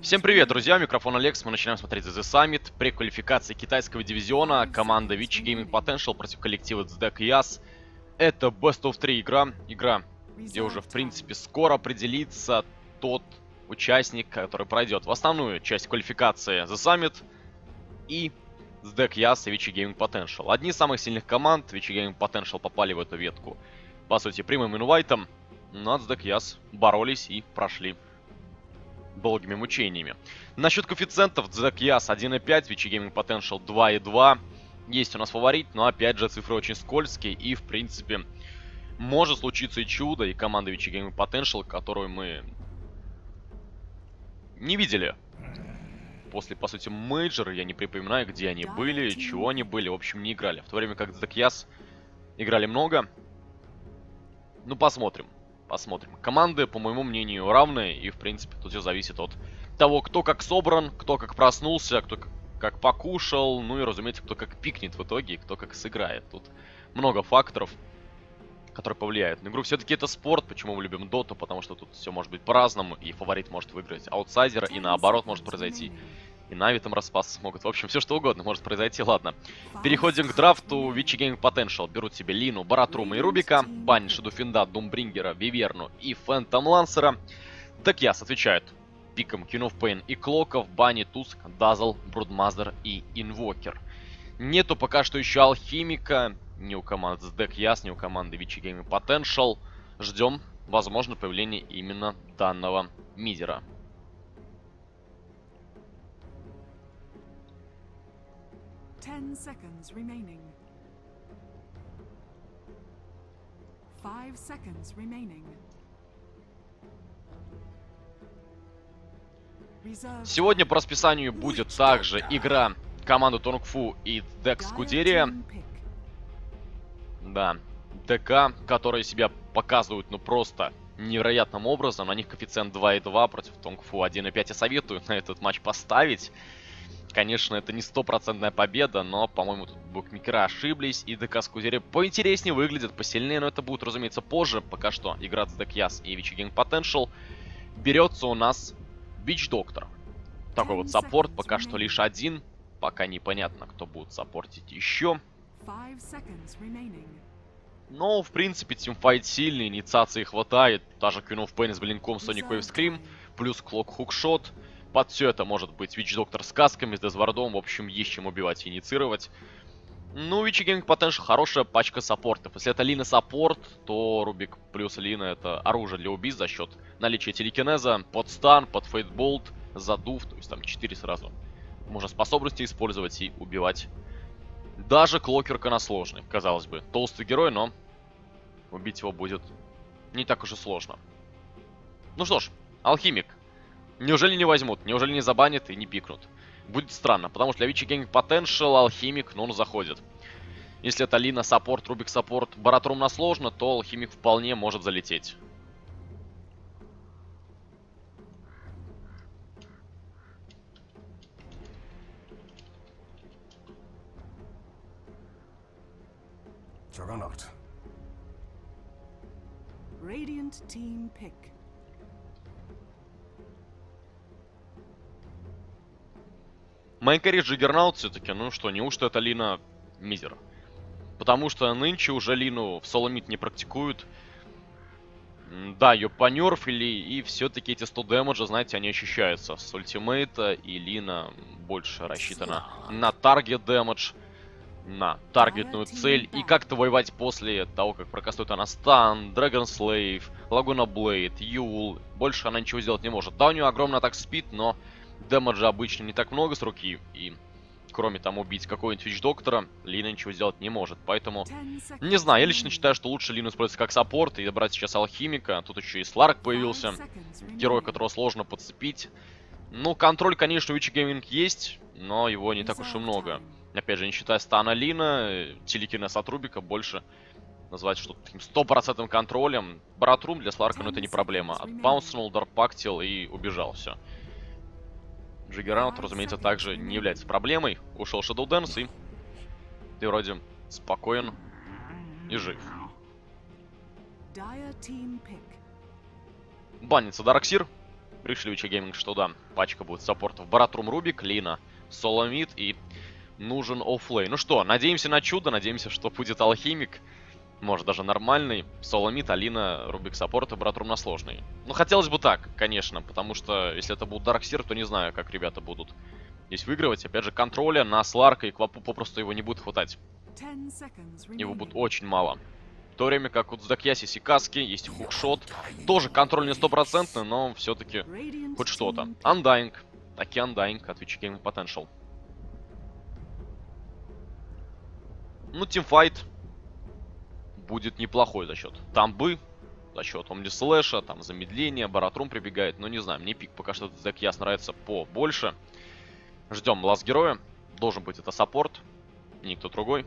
Всем привет, друзья, микрофон Алекс, мы начинаем смотреть The Summit, преквалификации китайского дивизиона, команда Vichy Gaming Potential против коллектива ZDEC Yas. Это Best of 3 игра, игра, где уже, в принципе, скоро определится тот участник, который пройдет в основную часть квалификации The Summit и ZDEC Yas и Vichy Gaming Potential. Одни из самых сильных команд, Vichy Gaming Potential попали в эту ветку, по сути, прямым инвайтом, но ZDEC Yas боролись и прошли долгими мучениями. Насчет коэффициентов, Yas 1.5, Vichy Gaming Potential 2.2. Есть у нас фаворит, но опять же цифры очень скользкие и в принципе может случиться и чудо, и команда Vichy Gaming Potential, которую мы не видели после, по сути, мейджора. Я не припоминаю, где они были, чего они были. В общем, не играли. В то время как Yas играли много. Ну, посмотрим посмотрим. Команды, по моему мнению, равные, и, в принципе, тут все зависит от того, кто как собран, кто как проснулся, кто как покушал, ну и, разумеется, кто как пикнет в итоге, и кто как сыграет. Тут много факторов, которые повлияют на игру. Все-таки это спорт, почему мы любим доту, потому что тут все может быть по-разному, и фаворит может выиграть аутсайдера, и наоборот может произойти и Нави там распасться смогут. В общем, все что угодно может произойти, ладно. Переходим к драфту. Vici Gaming Potential берут себе Лину, Баратрума и Рубика. Баня Shadow Fiend а, Doombringer а, Виверну и Phantom Lancer а. CDEC Youth отвечает пиком Queen of Pain и Clockwerk, баня Tusk, Dazzle, Broodmother и Invoker. Нету пока что еще Алхимика, ни у команды CDEC Youth, ни у команды Vici Gaming Potential. Ждем, возможно, появления именно данного мидера. 10 seconds remaining. 5 seconds remaining. Сегодня по расписанию будет также игра команды Тонгфу и Декс Кудерия. Да, ДК, которые себя показывают ну просто невероятным образом. На них коэффициент 2,2 против Тонгфу 1,5. Я советую на этот матч поставить. Конечно, это не стопроцентная победа, но, по-моему, тут букмекеры ошиблись, и ДК Скузери поинтереснее выглядит, посильнее, но это будет, разумеется, позже. Пока что игра CDEC Youth и Vici Gaming Potential. Берется у нас Witch Doctor. Такой вот саппорт, пока что лишь один. Пока непонятно, кто будет саппортить еще. Но, в принципе, teamfight сильный, инициации хватает. Даже Queen of Pain с blink ом Sonic Wave Scream, плюс Clock Hookshot. Под все это может быть Witch Doctor с cask ами, с Death Ward ом, в общем, есть чем убивать и инициировать. Ну, Vici Gaming Potential хорошая пачка саппортов. Если это Лина саппорт, то Рубик плюс Лина это оружие для убийств за счет наличия телекинеза, под стан, под Fade Bolt, задув, то есть там 4 сразу. Можно способности использовать и убивать. Даже Clockwerk а на сложный, казалось бы. Толстый герой, но убить его будет не так уж и сложно. Ну что ж, Алхимик. Неужели не возьмут? Неужели не забанят и не пикнут? Будет странно, потому что для Vici Gaming Potential, Алхимик, ну он заходит. Если это Лина саппорт, Рубик саппорт, Баратрум на сложно, то Алхимик вполне может залететь. Juggernaut. Radiant team pick. Main carry Juggernaut все-таки, ну что, неужто это Лина мидер? Потому что нынче уже Лину в solo mid не практикуют. Да, ее понерфили, и все-таки эти 100 damage а, знаете, они ощущаются с ультимейта, и Лина больше рассчитана на target damage, на target ную цель, и как-то воевать после того, как прокастует она стан, Dragon Slave, Laguna Blade, Eul, больше она ничего сделать не может. Да, у нее огромный attack speed, но damage а обычно не так много с руки, и кроме там убить какого-нибудь Witch Doctor а, Лина ничего сделать не может. Поэтому, не знаю, я лично считаю, что лучше Лину использовать как саппорт и брать сейчас Алхимика. Тут еще и Slark появился, герой, которого сложно подцепить. Ну, контроль, конечно, у Vici Gaming есть, но его не так уж и много. Опять же, не считая стана Лина, телекинез от больше назвать что-то таким стопроцентным контролем. Баратрум для Slark а, ну это не проблема. Отбаунснул, дарпактил и убежал, все. Juggernaut, разумеется, также не является проблемой. Ушел Shadow Dance и ты вроде спокоен и жив. Банится Dark Seer. Vici Gaming, что да, пачка будет саппортов. Баратрум Рубик, Лина, Solo mid и нужен offlane. Ну что, надеемся на чудо, надеемся, что будет алхимик. Может, даже нормальный. Solo mid Лина, Рубик саппорт и Баратрум на сложный. Ну, хотелось бы так, конечно, потому что если это будет Dark Seer, то не знаю, как ребята будут здесь выигрывать. Опять же, контроля на Slark а и Квапу попросту его не будет хватать. Его будет очень мало. В то время как у CDEC Youth есть cask и, есть Hookshot. Тоже контроль не стопроцентный, но все-таки хоть что-то. Undying. Таки Undying от Witch Game Potential. Ну, тимфайт будет неплохой за счет тамбы, за счет омни слэша, там замедление, баратрум прибегает, но не знаю, мне пик пока что Зак Яс нравится по больше. Ждем лаз героя, должен быть это саппорт, никто другой.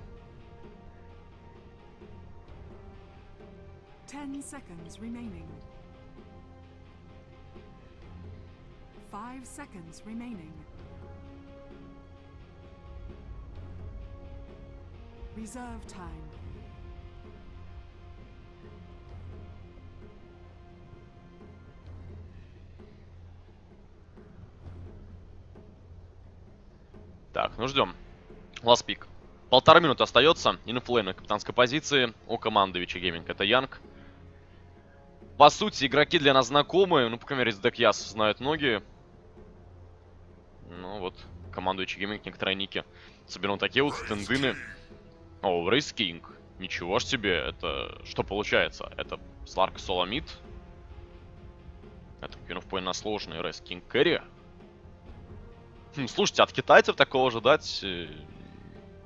Reserve time. Так, ну ждем. Last pick. Полтора минуты остается. Инфлейм на капитанской позиции. У команды Vici Gaming это Янг. По сути, игроки для нас знакомые. Ну, по крайней мере, CDEC Youth знают многие. Ну вот, команду Vici Gaming, некоторые ники. Соберем такие вот stand-in ы. О, Wraith King. Ничего ж себе, это что получается? Это Slark solo mid. Это Queen of на сложный Wraith King carry. Хм, слушайте, от китайцев такого ожидать э,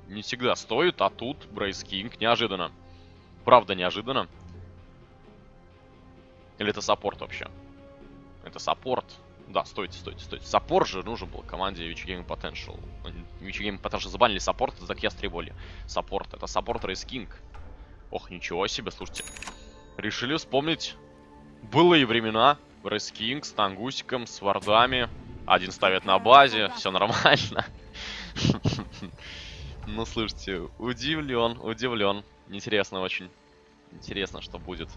не всегда стоит, а тут Wraith King неожиданно. Правда неожиданно. Или это саппорт вообще? Это саппорт. Да, стойте, стойте, стойте. Саппорт же нужен был команде Vici Gaming Potential. Vici Gaming Potential забанили саппорт, так я стреболи. Саппорт, это саппорт Wraith King. Ох, ничего себе, слушайте. Решили вспомнить былые времена. Wraith King с Тангусиком, с вардами. Один ставит на базе, все нормально. Ну, слушайте, удивлен, удивлен. Интересно очень. Интересно, что будет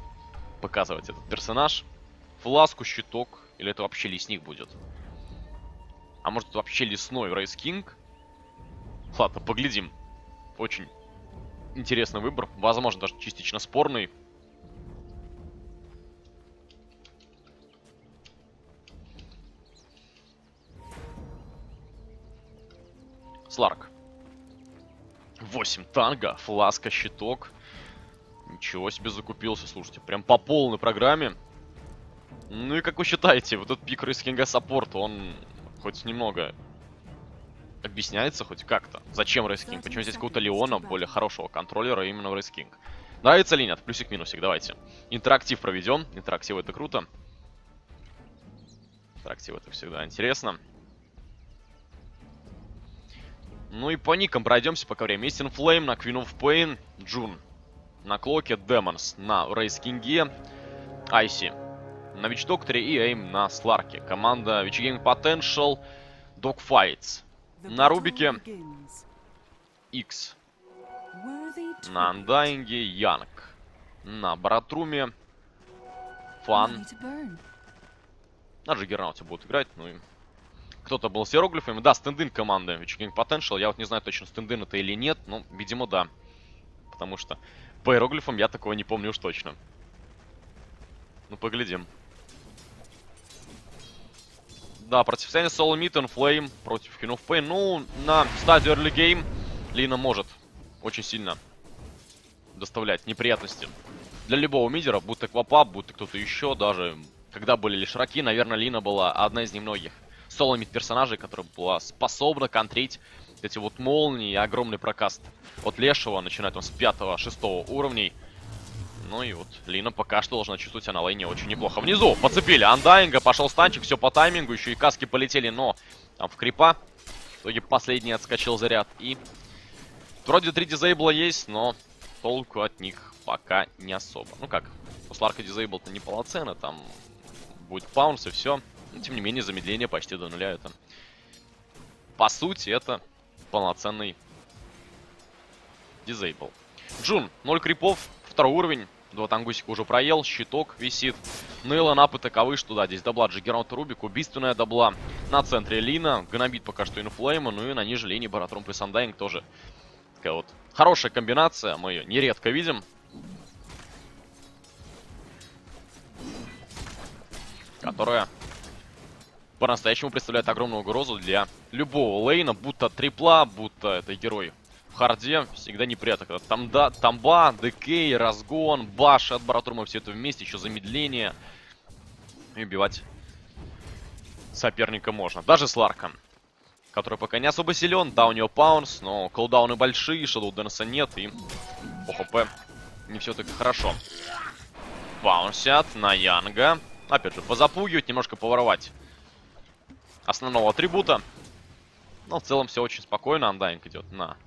показывать этот персонаж. Фласку, щиток. Или это вообще лесник будет? А может это вообще лесной Рейс Кинг? Ладно, поглядим. Очень интересный выбор. Возможно, даже частично спорный. Сларк. 8 танга, фласка, щиток. Ничего себе закупился, слушайте. Прям по полной программе. Ну и как вы считаете, вот этот пик Wraith King'а саппорт, он хоть немного объясняется хоть как-то? Зачем Wraith King? Почему здесь какого-то Леона, более хорошего контроллера, именно Wraith King? Нравится ли нет? Плюсик-минусик, давайте. Интерактив проведем. Интерактив это круто. Интерактив это всегда интересно. Ну и по никам пройдемся пока время. Есть. Inflame на Queen of Pain, Джун на Клоке, Демонс на Wraith King'е, Айси на Witch Doctor'е и Эйм на Сларке. Команда Vici Gaming Potential, Dogfights на Рубике, X. На Андайнге, Янг на Баратруме, Фан. На Джиггернауте будут играть, ну и кто-то был с иероглифами. Да, стендин команды Witch King Potential. Я вот не знаю точно, стендин это или нет, но, видимо, да. Потому что по иероглифам я такого не помню уж точно. Ну, поглядим. Да, противостояние Meat and Flame против King of Pain. Ну, на стадию Early Game Лина может очень сильно доставлять неприятности для любого мидера, будто Квапап, будто кто-то еще, даже когда были лишь раки, наверное, Лина была одна из немногих соломит персонажей, которая была способна контрить эти вот молнии и огромный прокаст от Лешего, начиная там с 5-6 уровней. Ну и вот Лина пока что должна чувствовать себя на лейне очень неплохо. Внизу подцепили Андайнга, пошел станчик, все по таймингу, еще и каски полетели, но там в крипа. В итоге последний отскочил заряд. И вроде три дизейбла есть, но толку от них пока не особо. Ну как, у Сларка дизейбл-то неполноценный, там будет pounce и все. Но, тем не менее, замедление почти до нуля. Это, по сути, это полноценный дизейбл. Джун, 0 крипов, второй уровень. Два тангусика уже проел, щиток висит. Ну и лайнапы таковы, что да, здесь добла Джиггернаут Рубик, убийственная добла. На центре Лина, Гнобит пока что Inflame'а, ну и на нижней линии Баратрум плюс Андайнг тоже. Такая вот хорошая комбинация, мы ее нередко видим. Которая по-настоящему представляет огромную угрозу для любого лейна, будто трипла, будто это герой в харде всегда неприятно, когда там да, тамба, декей, разгон, баш от Баратурма, все это вместе, еще замедление. И убивать соперника можно. Даже с Ларком, который пока не особо силен. Да, у него паунс, но колдауны большие, Шадоу Дэнса нет, и по хп не все так хорошо. Паунсят на Янга. Опять же, позапугивать, немножко поворовать основного атрибута. Но в целом все очень спокойно. Андайнг идет на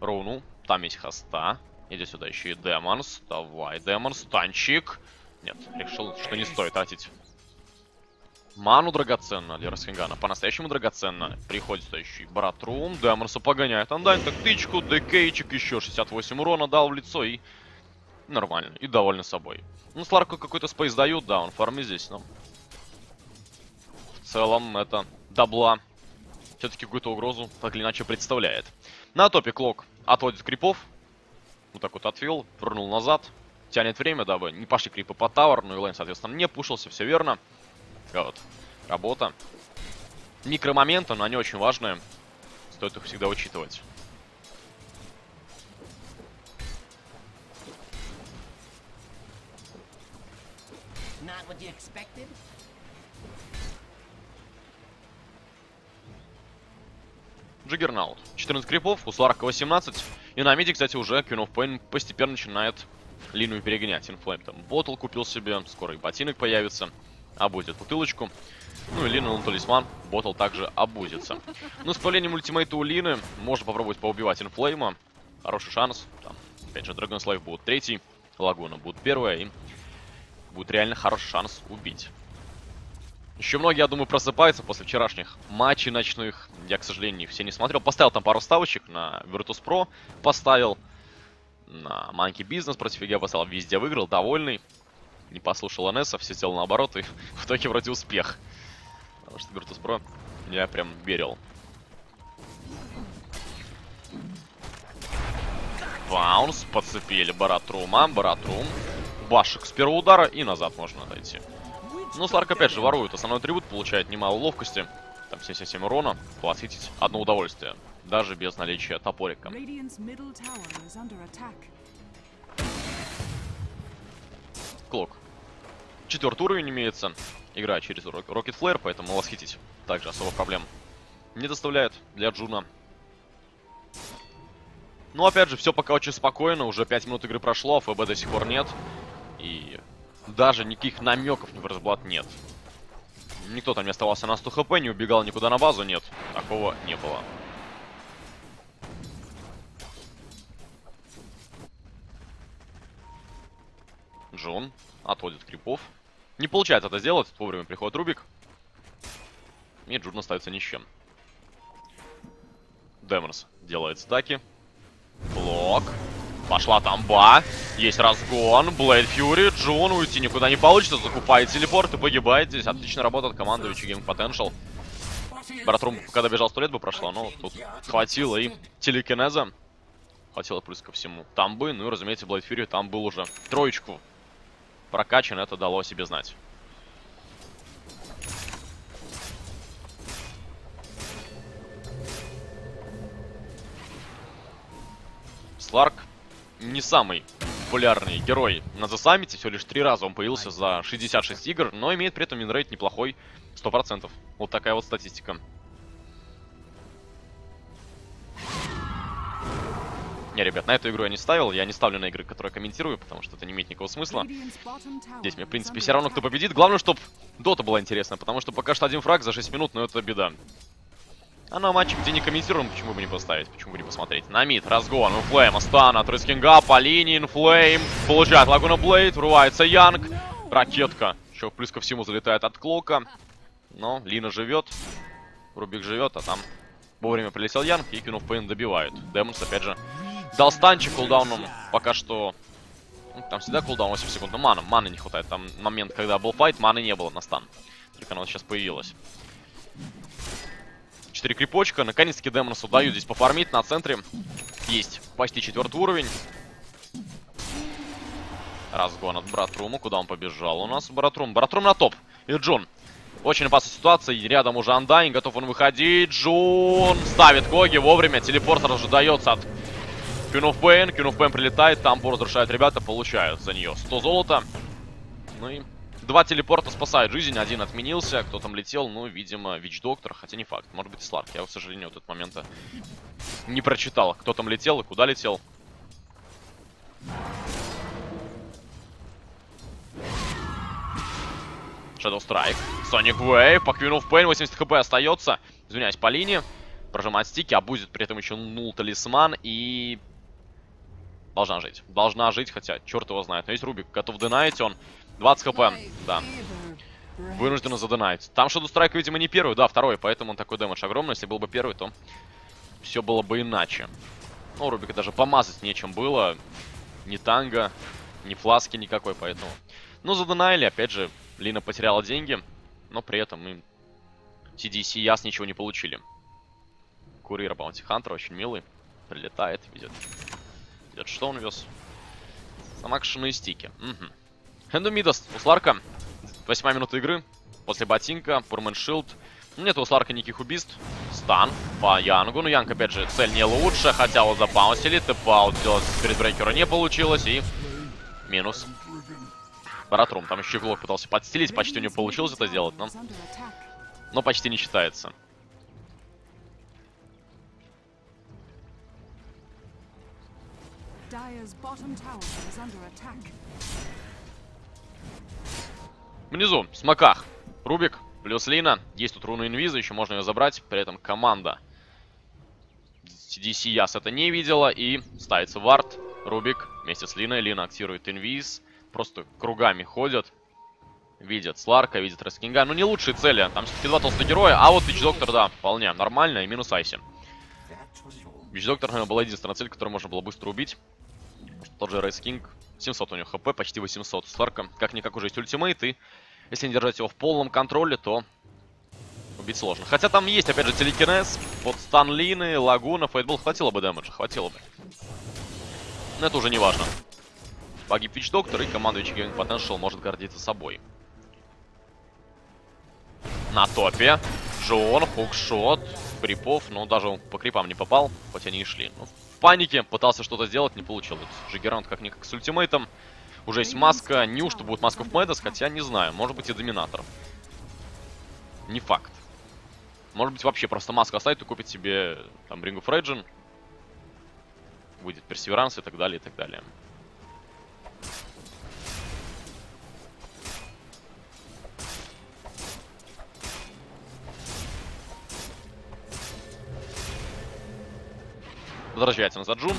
руну. Там есть хоста. Иди сюда еще и демонс. Давай, демонс. Танчик. Нет, решил, что не стоит тратить ману драгоценно для Wraith King'а. По-настоящему драгоценно. Приходит стоящий Баратрум. Демонса погоняет. Андайнг тычку. Decay'чик еще 68 урона дал в лицо и... Нормально. И довольны собой. Ну, Сларку какой-то спейс дают, да, он фармит здесь, но... Целом, это дабла все-таки какую-то угрозу так или иначе представляет. На топе Клок отводит крипов. Вот так вот отвел, вернул назад. Тянет время, дабы не пошли крипы по тавер. Ну и лайн, соответственно, не пушился, все верно. Вот. Работа. Микромоменты, но они очень важные. Стоит их всегда учитывать. Not what you expected? Джиггернаут. 14 крипов, у Сларка 18. И на миде, кстати, уже Queen of Pain постепенно начинает линию перегонять. Inflame там ботл купил себе, скоро и ботинок появится. Абузит бутылочку. Ну и Лина на талисман, ботл также абузится. Ну, с появлением ультимейта у Лины можно попробовать поубивать Inflame'а. Хороший шанс. Там, опять же, Dragon Slave будет третий, Лагуна будет первая, и будет реально хороший шанс убить. Еще многие, я думаю, просыпаются после вчерашних матчей ночных. Я, к сожалению, все не смотрел. Поставил там пару ставочек на Virtus.pro. Поставил на Monkey Business против EG поставил. Везде выиграл, довольный. Не послушал НСа, все сделал наоборот. И в итоге вроде успех. Потому что Virtus.pro я прям верил. Pounce, подцепили Баратрума. Баратрум. Башит с первого удара и назад можно отойти. Ну, Сларк опять же ворует основной атрибут, получает немало ловкости. Там 77 урона, платить одно удовольствие. Даже без наличия топорика. Клок. Четвертый уровень имеется. Игра через Rocket Flare, поэтому восхитить также особо проблем не доставляет для Джуна. Ну, опять же, все пока очень спокойно. Уже 5 минут игры прошло, а ФБ до сих пор нет. И даже никаких намеков в разблат нет. Никто там не оставался на 100 хп, не убегал никуда на базу, нет. Такого не было. Джун отводит крипов. Не получается это сделать, вовремя приходит Рубик. И Джун остается ни с чем. Демонс делает стаки. Блок. Пошла tomb'а. Есть разгон. Blade Fury. Джуну уйти никуда не получится. Закупает телепорт и погибает здесь. Отлично работает команда Vici Gaming Potential. Братрум, когда бежал сто лет бы прошло, но тут хватило и телекинеза. Хватило плюс ко всему тамбы. Ну и, разумеется, Блейд Фьюри там был уже троечку прокачан. Это дало о себе знать. Сларк не самый популярный герой на The Summit. Всего лишь три раза он появился за 66 игр, но имеет при этом минрейт неплохой, 100%. Вот такая вот статистика. Не, ребят, на эту игру я не ставил. Я не ставлю на игры, которые комментирую, потому что это не имеет никакого смысла. Здесь мне, в принципе, все равно, кто победит. Главное, чтобы дота была интересна, потому что пока что один фраг за 6 минут, но это беда. А на матче, где не комментируем, почему бы не поставить, почему бы не посмотреть. На мид, разгон, Inflame, а стана-то по Лине, Inflame. Получает Laguna Blade, врывается Янг. Ракетка, еще плюс ко всему залетает от Клока. Но Лина живет, Рубик живет, а там вовремя прилетел Янг и Кинув Пейн добивают. Демонс, опять же, дал станчик кулдауном, пока что Ну, там всегда кулдаун 8 секунд, но мана, маны не хватает. Там момент, когда был файт, маны не было на стан. Только она сейчас появилась. 4 крипочка. Наконец-таки Демонсу дают здесь пофармить на центре. Есть почти четвертый уровень. Разгон от Братрума. Куда он побежал у нас? Братрум. Братрум на топ. И Джон. Очень опасная ситуация. Рядом уже Андайн. Готов он выходить. Джон ставит Коги вовремя. Телепортер ожидается от Queen of Pain. Queen of Pain прилетает. Там разрушает ребята. Получают за нее 100 золота. Ну и два телепорта спасают жизнь. Один отменился. Кто там летел? Ну, видимо, Вич Доктор. Хотя не факт. Может быть Сларк. Я, к сожалению, вот этот момент не прочитал. Кто там летел и куда летел. Shadow Strike. Sonic Wave. По Queen of Pain 80 хп остается. Извиняюсь, по линии. Прожимает стики, абузит при этом еще нул талисман и... Должна жить. Должна жить, хотя черт его знает. Но есть Рубик, готов динать, он 20 хп, да. Вынужденно задонать. Там Shadow Strike, видимо, не первый, да, второй, поэтому он такой дэмэдж огромный. Если был бы первый, то все было бы иначе. Ну, Рубика даже помазать нечем было. Ни танго, ни фласки никакой, поэтому... Ну, задонайли, опять же, Лина потеряла деньги, но при этом мы TDC Яс ничего не получили. Курьер Баунти Хантер очень милый. Прилетает, видит. Видит, что он вез. Замакшенные стики. Угу. Хенду Мидас у Сларка. Восьмая минута игры. После ботинка, Пурмен Шилд. Нет у Сларка никаких убийств. Стан по Янгу. Ну, Янг, опять же, цель не лучше, хотя его забаунсили. Тэп-аут сделать перед брейкера не получилось. И минус. Баратрум. Там еще Глок пытался подстелить. Почти у него получилось это сделать, но... Но почти не считается. Внизу, смоках. Рубик плюс Лина. Есть тут руна инвиза, еще можно ее забрать. При этом команда CDC Яс это не видела. И ставится вард. Рубик вместе с Линой. Лина актирует инвиз просто кругами ходят. Видят Сларка, видят Рескинга. Ну, не лучшие цели. Там все-таки два толстых героя. А вот Вич Доктор, да, вполне нормально. И минус Айси. Вич Доктор, наверное, была единственная цель, которую можно было быстро убить. Тот же Рейс Кинг. 700 у него хп, почти 800 у Сларка. Как-никак уже есть ультимейт. И если не держать его в полном контроле, то убить сложно. Хотя там есть, опять же, телекинез. Под Станлины, Лагуна, Фейтбол. Хватило бы дэмэджа, хватило бы. Но это уже не важно. Погиб Вич Доктор, и командующий Gaming Potential может гордиться собой. На топе. Джон, хукшот, крипов, но даже по крипам не попал, хотя они и шли. Ну, в панике пытался что-то сделать, не получилось. Джиггерант как-никак с ультимейтом. Уже есть маска, неужто будет маска в Мэдос, хотя не знаю, может быть и Доминатор. Не факт. Может быть вообще просто маску оставит и купит себе там Ring of Legend. Выйдет Персеверанс и так далее, и так далее. Возвращается назад Джун.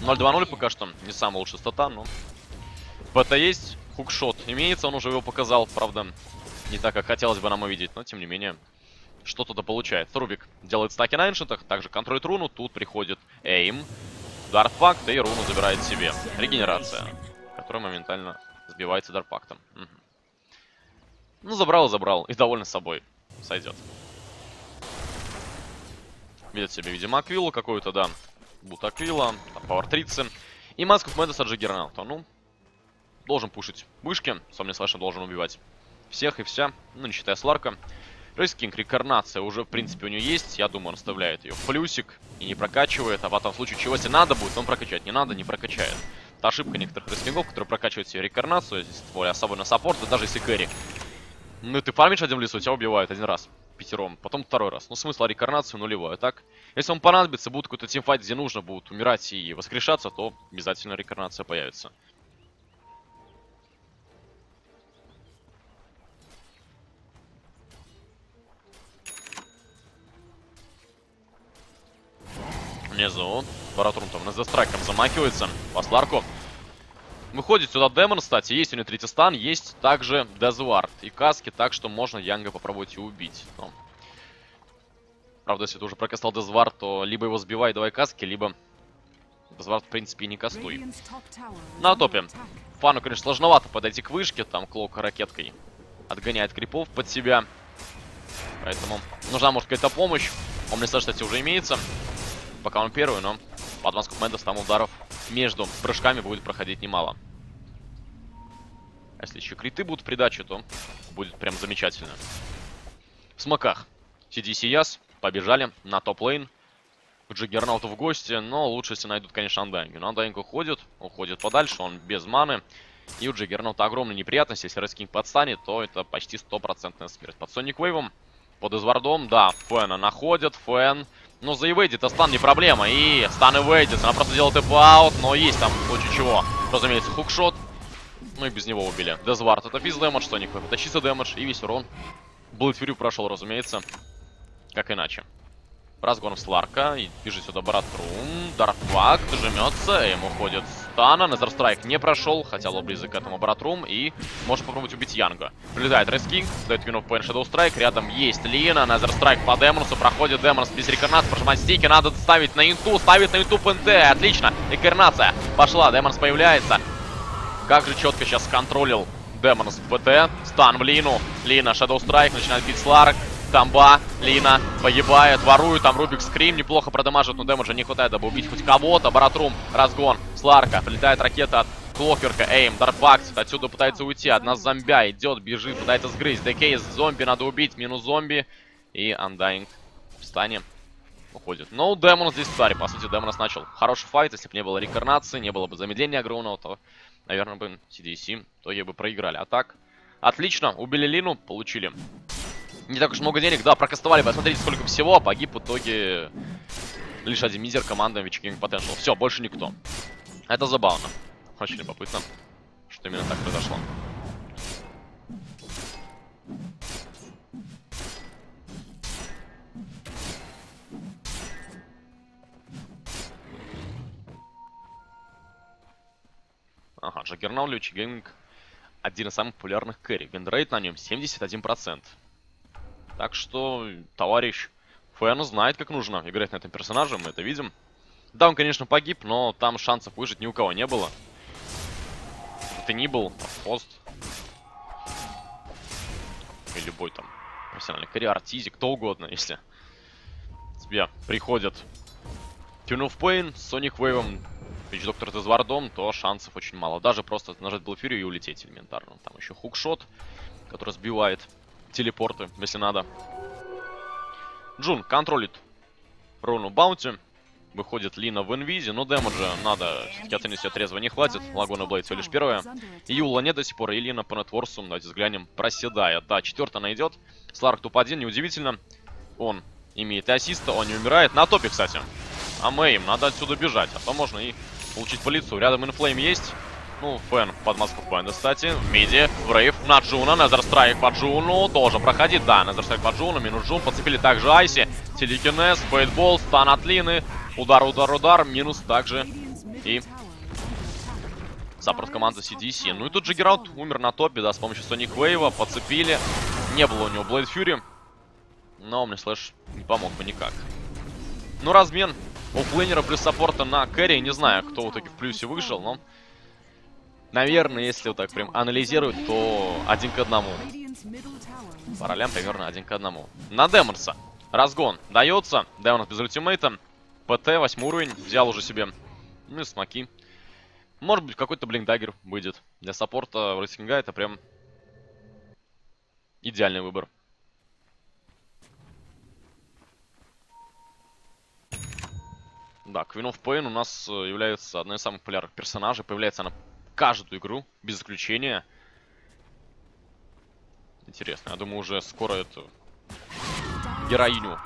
0-2-0 пока что. Не самая лучшая стата, но... ПТ есть. Хукшот имеется, он уже его показал. Правда, не так, как хотелось бы нам увидеть. Но, тем не менее, что-то получает. Рубик делает стаки на эншентах. Также контролит руну. Тут приходит эйм. Дарфакт и руну забирает себе. Регенерация. Которая моментально сбивается Дарфактом. Ну, забрал и забрал. И довольно собой. Сойдет. Видит себе, видимо, аквилу какую-то, да. Бутаквила, Пауэртрицы. И Масков Мэддеса Джиггернаута. Ну, должен пушить вышки. Сомни Слэшем должен убивать всех и вся. Ну, не считая Сларка. Wraith King, реинкарнация уже, в принципе, у нее есть. Я думаю, он оставляет ее в плюсик и не прокачивает. А потом, в случае чего, если надо будет, он прокачать. Не надо, не прокачает. Это ошибка некоторых Wraith King'ов, которые прокачивают себе реинкарнацию. Здесь более особенно саппорт, даже если кэри. Ну, ты фармишь один лесу, тебя убивают один раз пятером, потом второй раз. Ну, смысл реинкарнации нулевой. А так, если он понадобится, будет какой-то тимфайт, где нужно будет умирать и воскрешаться, то обязательно реинкарнация появится. Внизу. Баратрун там за страйком замахивается. По Сларку. Выходит сюда Демон, кстати, есть у него третий стан, есть также Дезвард и каски, так что можно Янга попробовать и убить. Но... Правда, если ты уже прокастал Дезвард, то либо его сбивай, давай каски, либо Возврат, в принципе, и не кастуй. На топе. Фану, конечно, сложновато подойти к вышке. Там Клоук ракеткой отгоняет крипов под себя. Поэтому нужна, может, какая-то помощь. Омнисет, кстати, уже имеется. Пока он первый, но по адванску комендов там ударов между прыжками будет проходить немало. А если еще криты будут в придаче, то будет прям замечательно. В смоках. CDC Яс побежали на топ-лейн. К Джиггернауту в гости, но лучше, если найдут, конечно, Андайнг. Но Андайнг уходит, уходит подальше, он без маны. И у Джиггернаута огромные неприятности. Если Рескинг подстанет, то это почти стопроцентная смерть. Под Соник Вейвом, под Извардом, да, Фэна находят, Фэн. Но за Ивейдит стан не проблема. И стан Ивейдит, она просто делает эпаут, но есть там случае чего. Разумеется, хукшот. Ну и без него убили. Дезвард, это физ дэмэдж, Соник Вейв, это чисто дэмэдж и весь урон. Блэдфюрю прошел, разумеется. Как иначе. Разгон Сларка. И бежит сюда Баратрум. Дарфак жмется. Эм уходит стана. Незерстрайк не прошел. Хотя лоб близок к этому Баратрум. И может попробовать убить Янга. Прилетает Рескинг. Дает вину в Пен Shadow Страйк. Рядом есть Лина. Незерстрайк по Демонсу. Проходит Демонс без рекорнации. Прожимать стики. Надо ставить на инту. Ставит на инту ПНТ. Отлично. Рекорнация. Пошла. Демонс появляется. Как же четко сейчас контролил Демонс ПТ. Стан в Лину. Лина, Shadow Strike, начинает бить Сларк. Тамба, Лина погибает, ворует, там Рубик Скрим неплохо продамажит, но дэмэджа не хватает, дабы убить хоть кого-то. Баратрум, разгон, Сларка, прилетает ракета от Клокерка, Эйм, Даркбакс, отсюда пытается уйти, одна зомбя идет, бежит, пытается сгрызть. Декейс, зомби надо убить, минус зомби. И Андайинг в стане уходит. Ну, Демон здесь царь, по сути, Демонс начал хороший файт, если бы не было рекарнации, не было бы замедления огромного, то, наверное, бы CDC, то ей бы проиграли. А так, отлично, убили Лину, получили не так уж много денег. Да, прокастовали, посмотрите, сколько всего. Погиб в итоге лишь один мизер команда Vici Gaming Potential. Все, больше никто. Это забавно. Очень любопытно, что именно так произошло. Ага, Джаггернаут у Vici Gaming один из самых популярных кэрри. Winrate на нем 71%. Так что товарищ Фэн знает, как нужно играть на этом персонаже, мы это видим. Да, он, конечно, погиб, но там шансов выжить ни у кого не было. Ты не был, пост. Или любой там профессиональный карьер, артизи, кто угодно, если тебе приходят Tune of Pain, Sonic Wave, Пич Доктор с Вардом, то шансов очень мало. Даже просто нажать Блэфюри и улететь элементарно. Там еще хукшот, который сбивает телепорты, если надо. Джун контролит руну Bounty. Выходит Лина в инвизе, но damage а надо все-таки оценить все трезво не хватит. Laguna Blade всего лишь первая. Юла нет до сих пор, и Лина по нетворсу, давайте взглянем, проседает. Да, четвертая она идет. Сларк топ-1, неудивительно. Он имеет и ассиста, он не умирает. На топе, кстати. А Эйм, надо отсюда бежать, а то можно и получить по лицу. Рядом инфлейм есть. Ну, Фэн под маску Фэн, кстати. В миде, Врейв на Джуна. Незер Страйк по Джуну. Тоже проходит, да. Незер Страйк по Джуну. Минус Джун. Подцепили также Айси. Телекинез, Фейтбол, стан от Лины. Удар, удар, удар. Минус также. И саппорт команды CDC. Ну и тут Джиггераут умер на топе, да, с помощью Соник Вейва. Подцепили. Не было у него Блейд Фьюри. Но мне слэш не помог бы никак. Ну, размен оффлейнера плюс саппорта на кэрри. Не знаю, кто в итоге в плюсе вышел, но... Наверное, если вот так прям анализировать, то один к одному. По ролям примерно один к одному. На Демонса. Разгон дается. Демонс без ультимейта. ПТ, 8 уровень. Взял уже себе. Ну и смоки. Может быть, какой-то блинкдаггер выйдет. Для саппорта рейтинга это прям идеальный выбор. Да, Queen of Pain у нас э, является одной из самых популярных персонажей. Появляется она каждую игру, без исключения. Интересно, я думаю, уже скоро эту героиню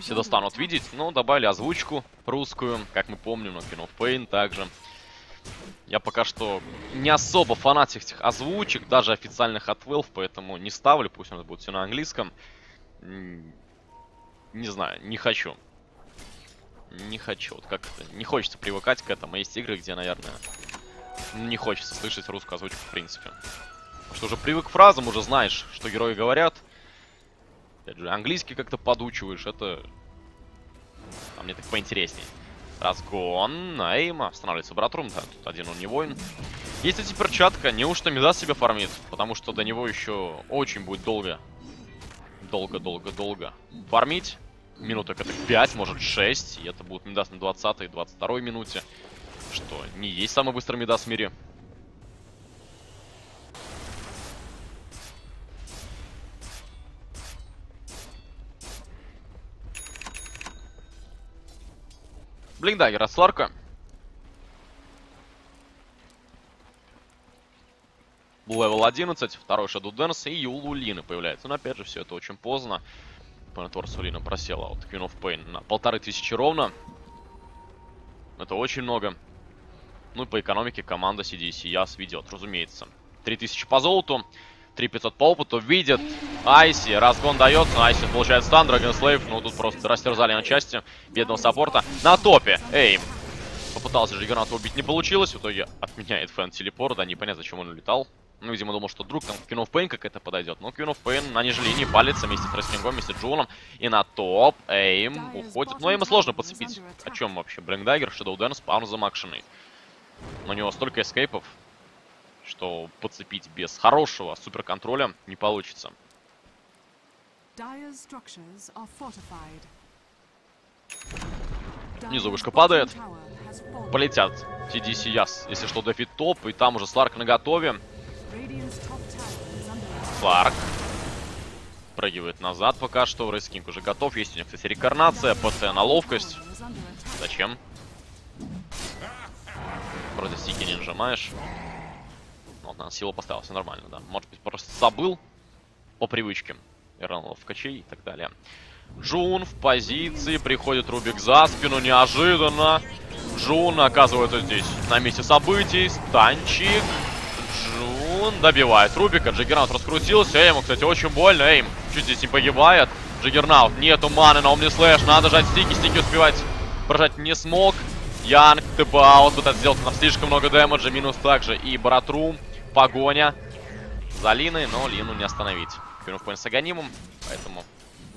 все достанут видеть. Но добавили озвучку русскую, как мы помним, на King of Pain также. Я пока что не особо фанат этих озвучек, даже официальных от Valve, поэтому не ставлю, пусть у нас будет все на английском. Не знаю, не хочу. Не хочу, вот как-то не хочется привыкать к этому. Есть игры, где, наверное, не хочется слышать русскую озвучку в принципе. Что уже привык к фразам, уже знаешь, что герои говорят. Опять же, английский как-то подучиваешь, это... А мне так поинтересней. Разгон. Эйма. Останавливается Братрум. Да, тут один он не воин. Есть эти перчатка. Неужто Медас себе фармит? Потому что до него еще очень будет долго. Долго-долго-долго. Фармить. Минуток это 5, может 6. И это будет Медас на 20-й, 22 минуте. Что не есть самый быстрый Медас в мире. Blink Dagger от Сларка. Левел 11, второй Shadow Dance и Юлу Лины появляется. Но опять же, все это очень поздно. Планетворс Лина просела от Queen of Pain на полторы тысячи ровно. Это очень много. Ну и по экономике команда CDC Яс ведет, разумеется. 3000 по золоту. 3500 по опыту, видит Айси, разгон дается, Айси получает стан, Dragon Slave, ну тут просто растерзали на части бедного саппорта. На топе, Эйм. Попытался Джаггернаута убить, не получилось, в итоге отменяет фэн телепорт, да непонятно, зачем он улетал. Ну, видимо, думал, что друг там Queen of Pain как-то подойдет. Но Queen of Pain на ниже линии палится вместе с Wraith King ом, вместе с Джуном. И на топ Эйм уходит. Но Эйма сложно подцепить. О чем вообще? Blink Dagger, Shadow Dance, спаун замакшенный. У него столько эскейпов, что подцепить без хорошего суперконтроля не получится. Внизу вышка падает. Полетят CDEC сейчас, если что, дефить топ. И там уже Сларк на готове. Сларк. Прыгивает назад пока что. Wraith King уже готов. Есть у них, кстати, реинкарнация. ПТ на ловкость. Зачем? Вроде стики не нажимаешь. Вот, на силу поставил, все нормально, да. Может быть, просто забыл по привычке. Вернул в качей и так далее. Джун в позиции, приходит Рубик за спину, неожиданно. Джун оказывается здесь на месте событий. Станчик. Джун добивает Рубика. Джаггернаут раскрутился. Ему, кстати, очень больно. Эйм чуть здесь не погибает. Джаггернаут, нету маны на Omnislash. Надо жать стики, стики успевать прожать не смог. Янг, TP-out, пытается сделать, но там слишком много damage а. Минус также и Баратрум. Погоня за Линой, но Лину не остановить. Первый поинт с Аганимом, поэтому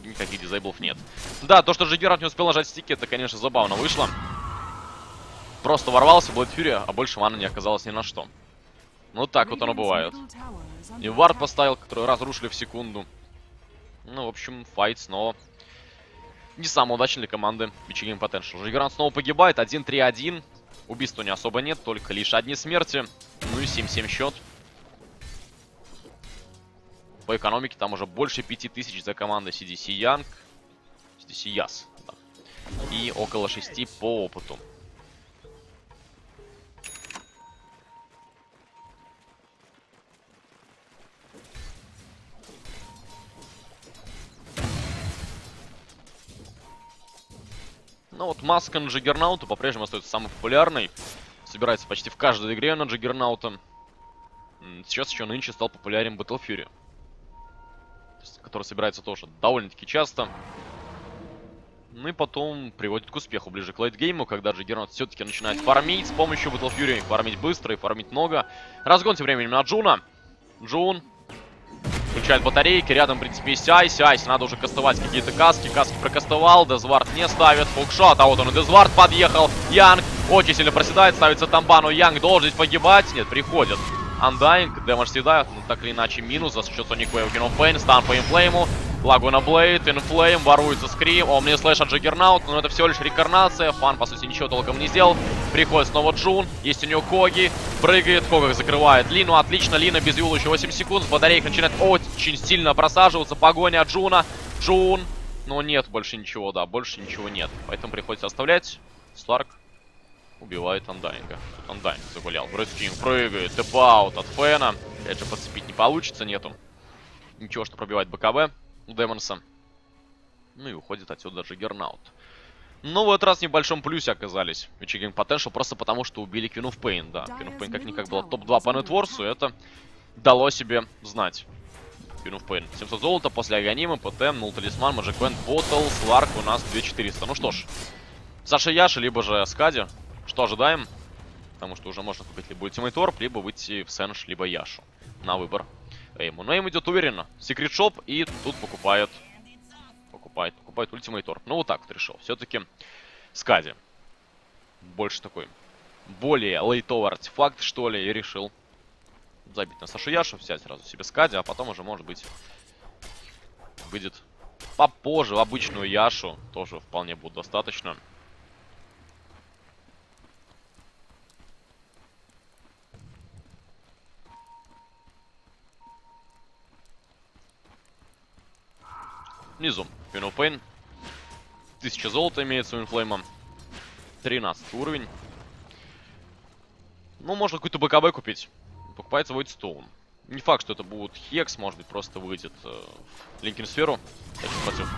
никаких дизейблов нет. Да, то, что Джиггерат не успел нажать стики, это, конечно, забавно вышло. Просто ворвался Блэд Фьюри, а больше маны не оказалось ни на что. Ну, так вот оно бывает. И вард поставил, который разрушили в секунду. Ну, в общем, файт снова не самый удачный для команды Бичи Potential. Жигрант снова погибает, 1-3-1. Убийства не особо нет, только лишь одни смерти. Ну и 7-7 счет. По экономике там уже больше 5000 за командой CDC Young. CDC Яс. Да. И около 6 по опыту. Ну вот маска на Джиггернаута по-прежнему остается самой популярной. Собирается почти в каждой игре на Джаггернаута. Сейчас еще нынче стал популярен Battle Fury. Который собирается тоже довольно-таки часто. Ну и потом приводит к успеху ближе к лейтгейму, когда Джаггернаут все-таки начинает фармить с помощью Battle Fury. Фармить быстро и фармить много. Разгон тем временем на Джуна. Джун Включает батарейки. Рядом, в принципе, есть Айси. Айси надо уже кастовать какие-то каски. Каски прокастовал. Death Ward не ставит. Hookshot. А вот он и Death Ward подъехал. Янг очень сильно проседает. Ставится томба, но Янг должен здесь погибать. Нет, приходит. Андайинг. Damage съедает. Ну, так или иначе, минус. За счет Sonic Wave Queen of Pain. Стан по инфлейму. Laguna Blade, Инфлейм, воруется Scream, Omnislash от Джаггернаут, но это всего лишь реинкарнация, Фэн, по сути, ничего толком не сделал. Приходит снова Джун, есть у него Коги, прыгает, Когах закрывает Лину, отлично, Лина без Юла еще 8 секунд, батарейка начинает очень сильно просаживаться, погоня от Джуна, Джун, но нет больше ничего, да, больше ничего нет, поэтому приходится оставлять. Сларк убивает Андайинга. Андайинг загулял, Wraith King прыгает, TP-out от Фэна, опять же подцепить не получится, нету. Ничего, что пробивает БКБ Демонса. Ну и уходит отсюда Джаггернаут. Но в этот раз в небольшом плюсе оказались Vici Gaming Potential, просто потому что убили Queen of Pain, да. Queen of Pain как-никак была топ-2 по нетворсу, это дало себе знать. Queen of Pain. 700 золота после Аганима, ПТ, Нул Талисман, Magic Band, Боттл, Сларк у нас 2400. Ну что ж, Саша Яши, либо же Скади. Что ожидаем? Потому что уже можно купить либо Ultimate Orb, либо выйти в Сенш, либо Яшу. На выбор. Эйму. Но Эйм идет уверенно. Секрет шоп и тут покупает. Покупает, покупает ультимейтор. Ну вот так вот решил. Все-таки Скади. больше такой, более лейтовый артефакт, что ли, и решил забить на Сашу Яшу, взять сразу себе Скади, а потом уже, может быть, выйдет попозже в обычную Яшу. Тоже вполне будет достаточно. Внизу. Финал Пейн. 1000 золота имеется у инфлейма. 13 уровень. Ну, можно какой-то БКБ купить. Покупается Voidstone. Не факт, что это будет Hex, может быть, просто выйдет э, Linken Сферу. против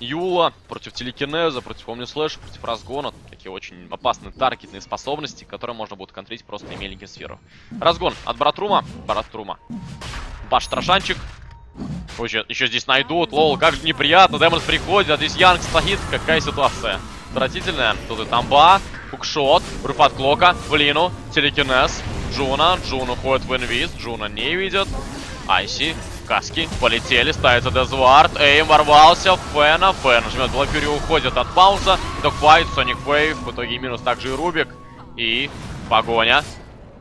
Юла, против Телекинеза, против Slash, против Разгона. Такие очень опасные таргетные способности, которые можно будет контрить просто имея Linken Сферу. Разгон от Баратрума. Баратрума. Баш Трошанчик. Еще, еще здесь найдут. Лол, как же неприятно. Демонс приходит, а здесь Янг стоит. Какая ситуация? Отвратительная. Тут и Тамба, Хукшот, Руфат Клока, Влину, Телекинез, Джуна. Джун уходит в инвиз. Джуна не видит. Айси, Каски, полетели, ставится Дезвард. Эйм ворвался в Фена. Фен жмет Блэкюри, уходит от Баунса. Докфайт, Соник Вейв. В итоге минус также и Рубик. И погоня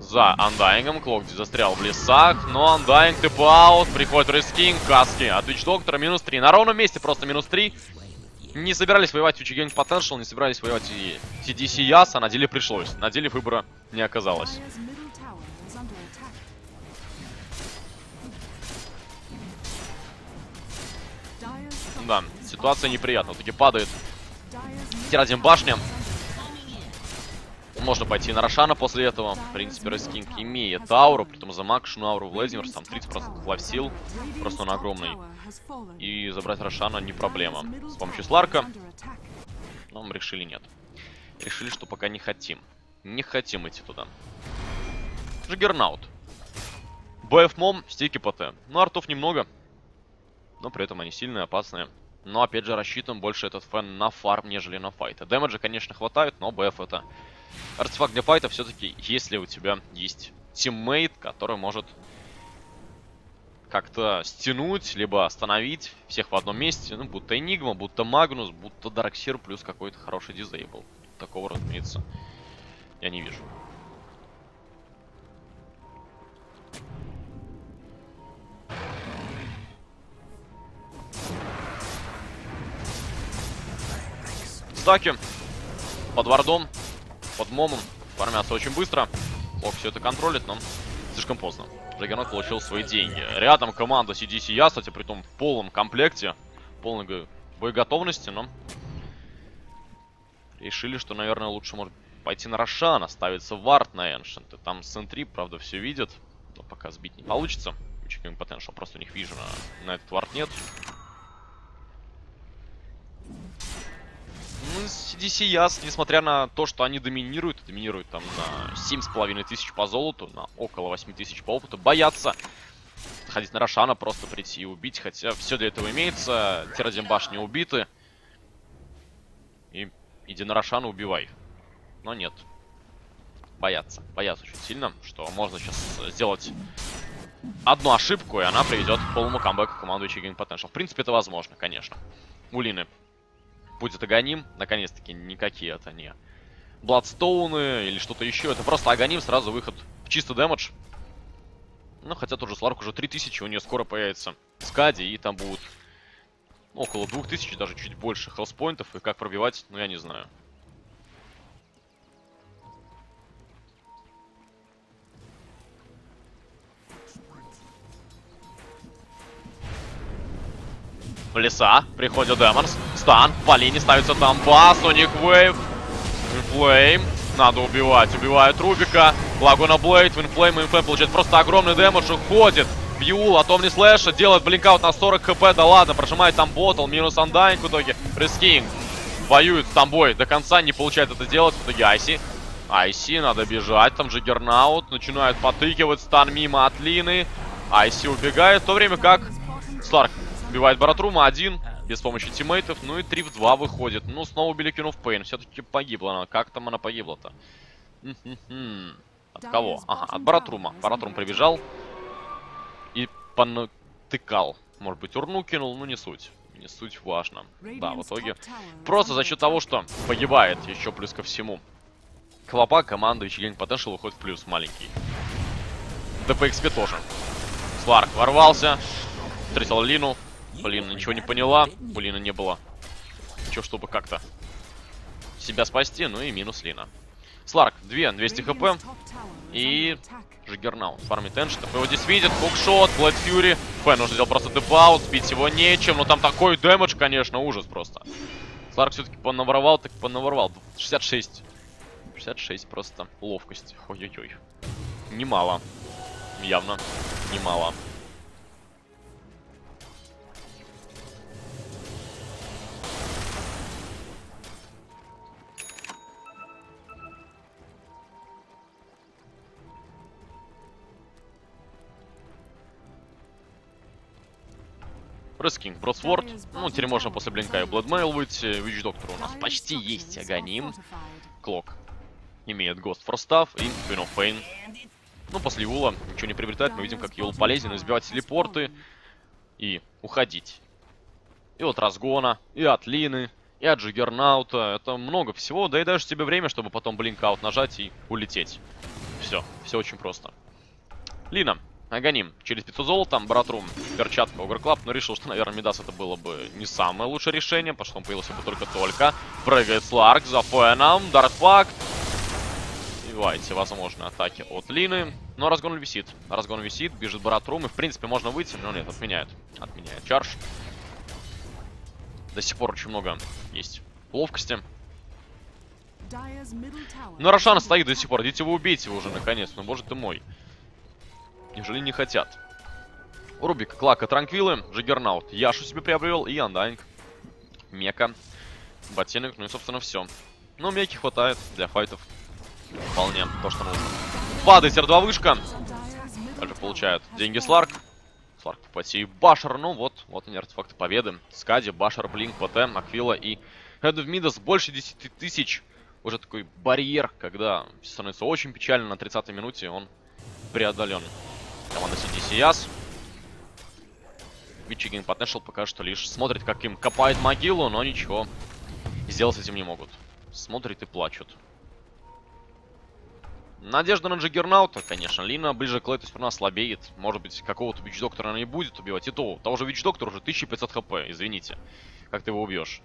за Андайнгом. Клок застрял в лесах, но Андайнг тып-аут. Приходит Рейскинг, Каски от Доктора. Минус 3. На ровном месте просто минус 3. Не собирались воевать Future Gang Potential, не собирались воевать и TDC Яс, а на деле пришлось. На деле выбора не оказалось. Да, ситуация неприятная. В итоге падает Тирадим башня. Можно пойти на Рошана после этого. В принципе, Рейскинг имеет ауру, притом за макшную ауру Влазимерс, там 30% лайфсил, просто он огромный. И забрать Рошана не проблема. С помощью Сларка, но мы решили нет. Решили, что пока не хотим. Не хотим идти туда. Джиггернаут. БФ, Mom, стики ПТ. Ну, артов немного, но при этом они сильные, опасные. Но опять же рассчитан больше этот фэн на фарм, нежели на файт. Дэмэджа, конечно, хватает, но БФ это артефакт для файта все-таки, если у тебя есть тиммейт, который может как-то стянуть, либо остановить всех в одном месте. Ну, будто Энигма, будто Магнус, будто Дарксир плюс какой-то хороший дизейбл. Такого, разумеется, я не вижу. Стаки под вардом под момом. Фармятся очень быстро. Лок все это контролит, но слишком поздно. Джаггернот получил свои деньги. Рядом команда CDC Я, кстати, при том в полном комплекте. Полной боеготовности, но... Решили, что, наверное, лучше, может, пойти на Рошан, оставиться вард на Эншент. Там Сентри, правда, все видят. Но пока сбить не получится. Чекаем потенциал. Просто у них вижена на этот вард нет. Ну, CDC Яс, несмотря на то, что они доминируют, доминируют там на 7,5 тысяч по золоту, на около 8 тысяч по опыту, боятся ходить на Рошана, просто прийти и убить, хотя все для этого имеется. Тирадим башни убиты. И иди на Рошана, убивай. Но нет. Боятся. Боятся очень сильно, что можно сейчас сделать одну ошибку, и она приведет к полному камбэку команды Game Potential. В принципе, это возможно, конечно. У Лины будет Аганим. Наконец-таки никакие это не Бладстоуны или что-то еще. Это просто Аганим, сразу выход в чистый дэмэдж. Ну, хотя тоже Сларк уже 3000, у нее скоро появится Скади, и там будут около 2000, даже чуть больше хелспоинтов. И как пробивать, ну, я не знаю. В леса приходит Демонс. Стан. По линии ставится бас. Соник Вейв. Винфлейм. Надо убивать. Убивает Рубика. Лагуна Блейд. Винфлейм. Винфлейм получает просто огромный дэмэдж. Уходит. Бьюл от Омни Слэша. Делает блинкаут на 40 хп. Да ладно. Прожимает там ботл. Минус андайнг в итоге. Рискинг. Воюет с Тамбой. До конца не получает это делать. В итоге Айси. Айси, надо бежать. Там же Гернаут. Начинает потыкивать. Стан мимо от Лины. Айси убегает. В то время как Сларк Убивает Баратрума один, без помощи тиммейтов. Ну и 3 в 2 выходит. Ну, снова убили Кину в Пейн. Все-таки погибла она. Как там она погибла-то? От кого? Ага, от Баратрума. Баратрум прибежал и понатыкал. Может быть, урну кинул, ну не суть. Не суть важно. Да, в итоге просто за счет того, что погибает еще плюс ко всему. Клопа, команда Ичиген Potential уходит в плюс маленький. ДПХП тоже. Сларк ворвался. Встретил Лину. Блин, ничего не поняла. У Лины не было. Ничего, чтобы как-то себя спасти. Ну и минус Лина. Сларк, 2, 200 хп. И Жигернаут. Фармит Энш. ТП его здесь видит. Hookshot, Blade Fury. Фэн нужно сделать просто TP-out. Сбить его нечем. Но там такой дэмэдж, конечно, ужас просто. Сларк все-таки понаворовал, так понаворовал. 66. 66 просто ловкость. Ой-ой-ой. Немало. Явно немало. Рескинг, Бросворд. Ну, теперь можно после блинка и Бладмейл выйти. Вич Доктор у нас почти есть Аганим. Клок имеет Force Staff и Queen of Pain. Ну, после Юла ничего не приобретает. Мы видим, как Юл полезен сбивать телепорты и уходить. И от Разгона, и от Лины, и от Джиггернаута. Это много всего. Да и даже тебе время, чтобы потом blink-out нажать и улететь. Все, все очень просто. Лина, Аганим. Через 500 золота, Братрум, перчатка, Ogre Club. Но решил, что, наверное, Мидас это было бы не самое лучшее решение, потому что он появился бы только-только. Прыгает Сларк за Феном, Дартфакт. Сбиваете возможно атаки от Лины. Но разгон висит. Разгон висит, бежит Братрум. И, в принципе, можно выйти, но нет, отменяет. Отменяет чарж. До сих пор очень много есть ловкости. Но Рошан стоит до сих пор. Идите вы убейте его уже, наконец. Ну, боже ты мой. Неужели не хотят? Рубик, Клака, Транквилы, Джиггернаут. Яшу себе приобрел и Андайнг. Мека. Ботинок, ну и, собственно, все. Ну, Меки хватает для файтов. Вполне то, что нужно. Падает R2 вышка. Также получает деньги Сларк. Сларк в пати Башер. Ну вот, вот они артефакты победы. Скади, Башер, Блинк, ПТ, Аквила и Head of Midas. Больше 10 тысяч. Уже такой барьер, когда становится очень печально на 30-й минуте. Он преодолен. Команда CDCS. Вичигин Potential пока что лишь смотрит, как им копает могилу, но ничего сделать с этим не могут. Смотрит и плачут. Надежда на Джиггернаута, конечно. Лина ближе к Лейту все равно слабеет. Может быть, какого-то Вич-доктора она не будет убивать. И то, того же Вич-доктора уже 1500 хп, извините. Как ты его убьешь?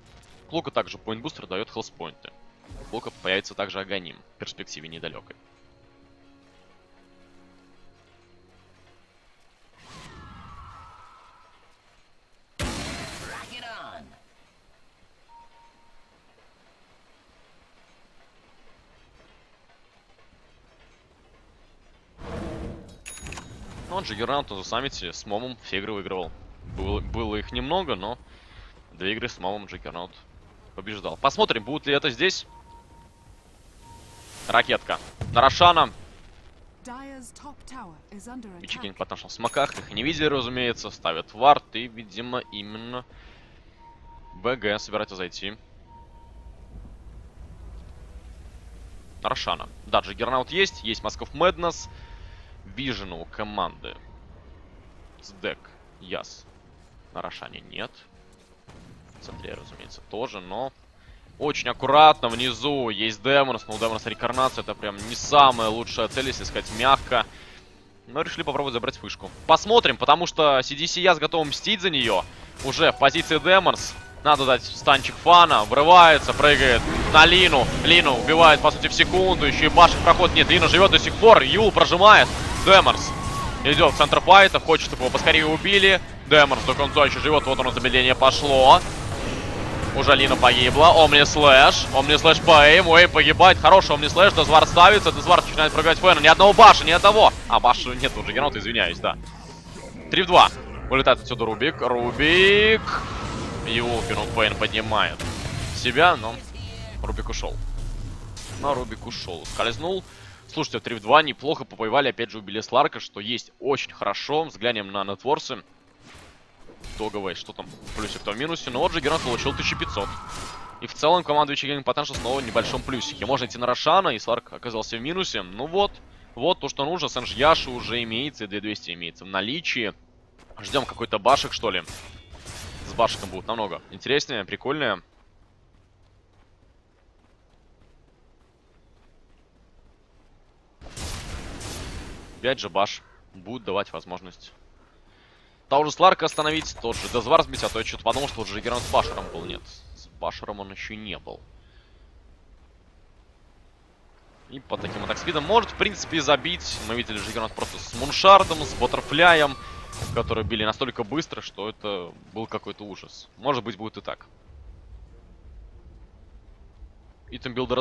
Клока также поинт-бустер дает хелспоинты. Клока появится также Аганим в перспективе недалекой. Он Джиггернаут на саммите с Mom 'ом все игры выигрывал. Было, было их немного, но две игры с Mom 'ом Джиггернаут побеждал. Посмотрим, будет ли это здесь. Ракетка. На Рошана. Вичи Гейминг потом в смоках. Их не видели, разумеется. Ставят вард. И, видимо, именно ВГ собирается зайти. На Рошана. Да, Джиггернаут есть. Есть Москов Мэднес. Вижена у команды. Сдек, Яс. На Рошане нет. В центре, разумеется, тоже, но... Очень аккуратно внизу есть Демонс, но у Демонса рекарнация это прям не самая лучшая цель, если сказать мягко. Но решили попробовать забрать вышку. Посмотрим, потому что CDC Яс готов мстить за нее. Уже в позиции Демонс. Надо дать станчик фана. Врывается, прыгает на Лину. Лину убивает, по сути, в секунду. Еще и башен проход нет. Лина живет до сих пор. Юл прожимает. Деморс идет в центр файта, хочет, чтобы его поскорее убили. Деморс до конца еще живет, вот оно замедление пошло. Уже Лина погибла. Omnislash. Omnislash по эйм. Эйм погибает. Хороший Omnislash. Дезвар ставится. Дезвар начинает пробивать Фэна. Ни одного баша, ни одного. А, баша нет уже. Геном, извиняюсь, да. 3 в 2. Улетает отсюда Рубик. Рубик. Его Генот Фэйн поднимает себя, но Рубик ушел. Но Рубик ушел. Скользнул. Слушайте, 3 в 2 неплохо повоевали, опять же убили Сларка, что есть очень хорошо. Взглянем на нетворсы. Итоговые, что там в плюсе, кто в минусе. Но вот же Герон получил 1500. И в целом команда Вичи Потеншл снова в небольшом плюсике. Можно идти на Рошана, и Сларк оказался в минусе. Ну вот, вот то, что нужно. Сэнж Яши уже имеется, и 2200 имеется в наличии. Ждем какой-то башек, что ли. с башиком будут намного интереснее, прикольнее. Опять же баш будет давать возможность того же Сларка остановить, тот же Дезвар сбить, а то я что-то подумал, что уже Герон с Башером был. Нет, с Башером он еще не был. И по таким атак спидам может, в принципе, забить. Мы видели же Герон просто с Муншардом, с Баттерфляем, которые били настолько быстро, что это был какой-то ужас. Может быть, будет и так. Итем билды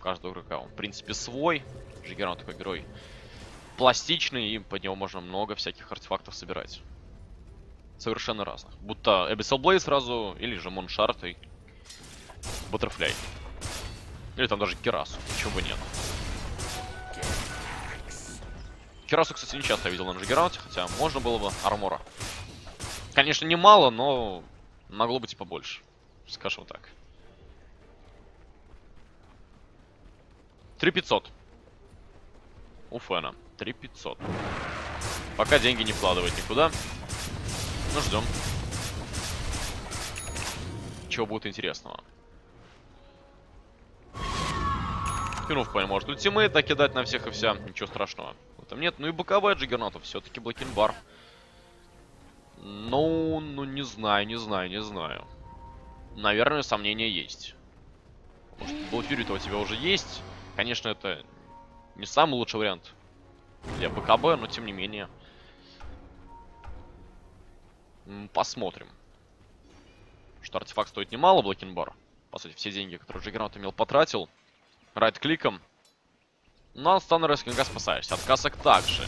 Каждого игрока он, в принципе, свой. Жигерон такой герой пластичный, и под него можно много всяких артефактов собирать. Совершенно разных. Будто Abyssal Blade сразу, или же Моншарт и Баттерфляй. Или там даже Керасу, почему бы нет. Керасу, кстати, не часто я видел на Джиггерауте, хотя можно было бы армора. Конечно, немало, но могло быть и побольше. Скажем так. 3500. У Фэна. 3500. Пока деньги не вкладывать никуда. Ну, ждем. Чего будет интересного. Кинув, понял, может ультимейт накидать на всех и вся. Ничего страшного. Этом нет. Ну и боковая джиггернатов. Все-таки блокинбар. Ну, ну не знаю, не знаю, не знаю. Наверное, сомнения есть. Может, Блофьюри-то у тебя уже есть. Конечно, это не самый лучший вариант для БКБ, но тем не менее. Посмотрим. Что артефакт стоит немало, Блокинбар. По сути, все деньги, которые Джиггернаут имел, потратил. Райт-кликом. Но от Станнера Скинга спасаешься. От касок также.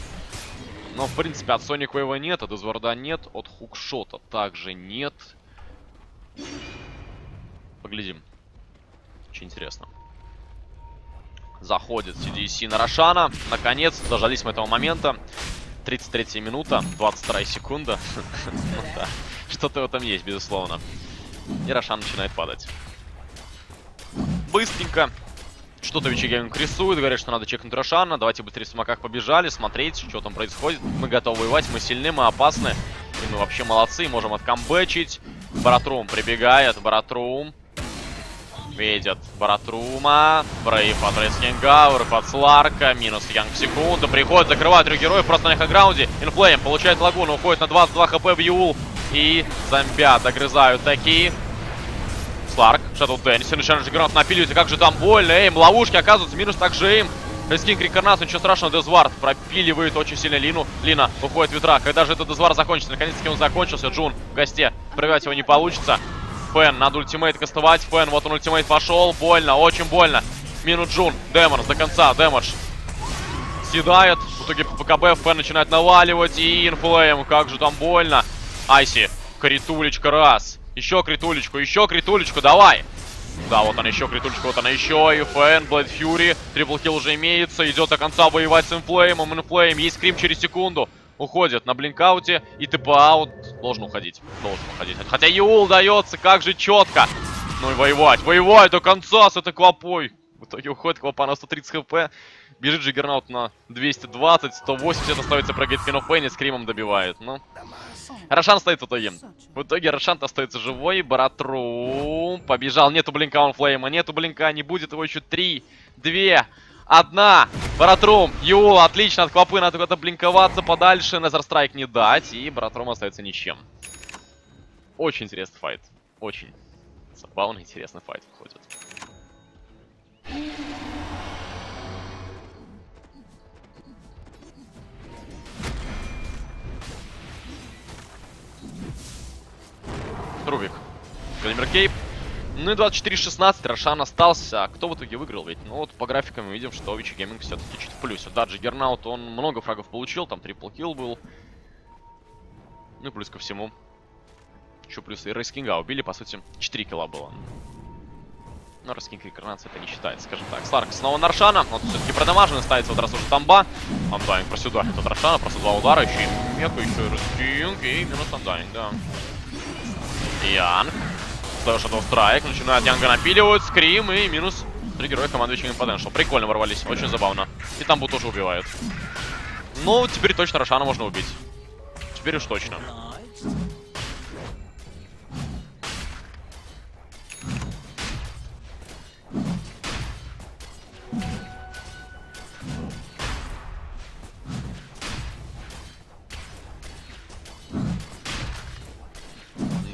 Но, в принципе, от Соник Вейва нет, от Изворда нет, от Хукшота также нет. Поглядим. Очень интересно. Заходит CDC на Рошана. Наконец, дождались мы этого момента. 33 минута, 22 секунда. ну что-то в этом есть, безусловно. И Рошан начинает падать. Быстренько. Что-то Вичи рисует, говорит, что надо чекнуть Рошана. Давайте быстрее в самоках побежали, смотреть, что там происходит. Мы готовы воевать, мы сильны, мы опасны. И мы вообще молодцы, можем откамбэчить. Баратрум прибегает, Баратрум видят Баратрума, Брейв от Рейскингауэр, под Сларка, минус Янг секунду, приходит, закрывает трех героев просто на хэграунде, Инфлейм получает лагуну, уходит на 22 хп в Юл, и зомбят догрызают такие. Сларк, Шаттл Дэнси, начинает же гранат напиливать, как же там больно, эйм, ловушки оказываются, минус также эйм. Рейскинг Рекарнацию, ничего страшного, Дезвард пропиливает очень сильно Лину. Лина выходит ветра. Когда же этот Дезвард закончится? Наконец-таки он закончился. Джун в госте. Пробивать его не получится. Фэн, надо ультимейт кастовать. Фэн, вот он ультимейт пошел. Больно, очень больно. Мину Джун, Дэмонс до конца, дэмэдж. Съедает. В итоге ПКБ Фэн начинает наваливать. И инфлейм, как же там больно. Айси, критулечка раз. Еще критулечку, еще критулечку, давай. Да, вот она еще критулечка, вот она еще. И Фэн, Blade Fury. Triple kill уже имеется. Идет до конца воевать с инфлеймом. Инфлейм, есть скрим через секунду уходит на blink-out 'е, и TP-out должен уходить. Должен уходить. Хотя Юл дается, как же четко. Ну и воевать, воевать до конца с этой клопой. В итоге уходит клопа на 130 хп. Бежит Джиггернаут на 220, 180 остается, прыгает Queen of Pain, скримом добивает. Ну, Рошан стоит в итоге. В итоге Рошан остается живой. Баратру побежал. Нету блинка он флейма, нету блинка, не будет его еще 3, 2, Одна. Баратрум. Юла. Отлично. От Квапы надо куда-то блинковаться подальше. Незер страйк не дать. И Баратрум остается ничем. Очень интересный файт. Очень забавный, интересный файт выходит. Рубик. Владимир Кейп. Ну и 24-16, Рошан остался. А кто в итоге выиграл? Ведь, ну вот по графикам мы видим, что Вичи Гейминг все-таки чуть в плюсе. Да, Джиггернаут, он много фрагов получил, там трипл килл был. Ну и плюс ко всему. Еще плюс и Рейскинга убили, по сути, 4 килла было. Но Рейскинг рекарнация это не считается, скажем так. Сларк снова на Рошана. Вот все-таки продамаженный ставится вот раз уже тамба. Андайнг просюдахит от Рошана, просто два удара, еще и меку, еще и Рейскинг, и минус Андайнг, да. Янг. Shadow Strike. Начинают Янга напиливают. Скрим и минус. Три героя команды Witching Potential. Прикольно ворвались. Очень забавно. И там Бу тоже убивают. Ну, теперь точно Рошана можно убить. Теперь уж точно.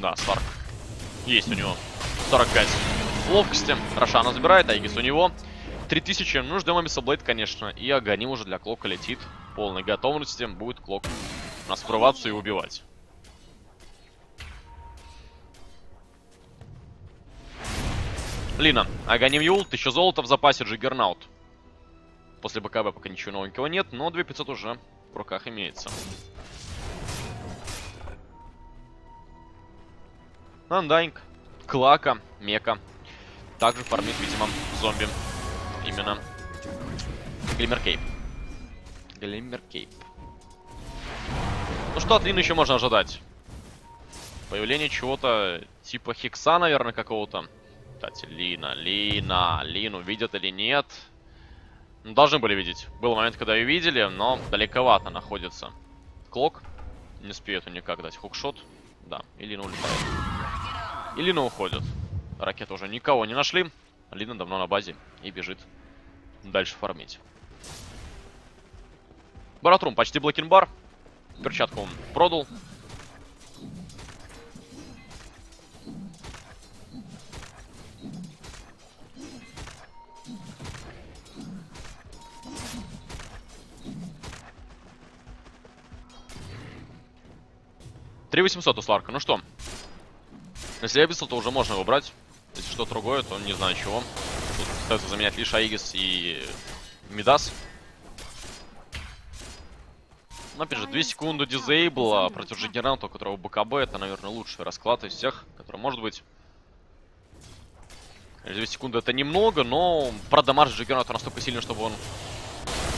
Да, Сларк. Есть у него 45 ловкости. Рошана забирает, Айгис у него. 3000. Ну, ждем Амисаблейд, конечно. И Аганим уже для Клока летит. Полной готовности. Будет Клок нас врываться и убивать. Лина, Аганим Юл, 1000 золота в запасе, Джиггернаут. После БКБ пока ничего новенького нет, но 2500 уже в руках имеется. Нандайнг, Клака, Мека. Также фармит, видимо, зомби. Именно. Глиммер Кейп. Глиммер Кейп. Ну что от Лины еще можно ожидать? Появление чего-то типа Хикса, наверное, какого-то. Кстати, Лина, Лина, Лину видят или нет? Ну, должны были видеть. Был момент, когда ее видели, но далековато находится. Клок. Не успеет он никак дать хукшот. Да, и Лина улетает. И Лина уходит. Ракеты уже никого не нашли. Лина давно на базе и бежит дальше фармить. Баратрум почти блокинбар. Перчатку он продал. Три восемьсот у Сларка. Ну что, если Эбисел, то уже можно его брать. Если что другое, то не знаю чего. Тут остается заменять лишь Аигис и Мидас. Но опять же, 2 секунды дизейбла против Джиггернаута, у которого БКБ, это, наверное, лучший расклад из всех, который может быть. 2 секунды это немного, но продамажить Джиггернаута настолько сильно, чтобы он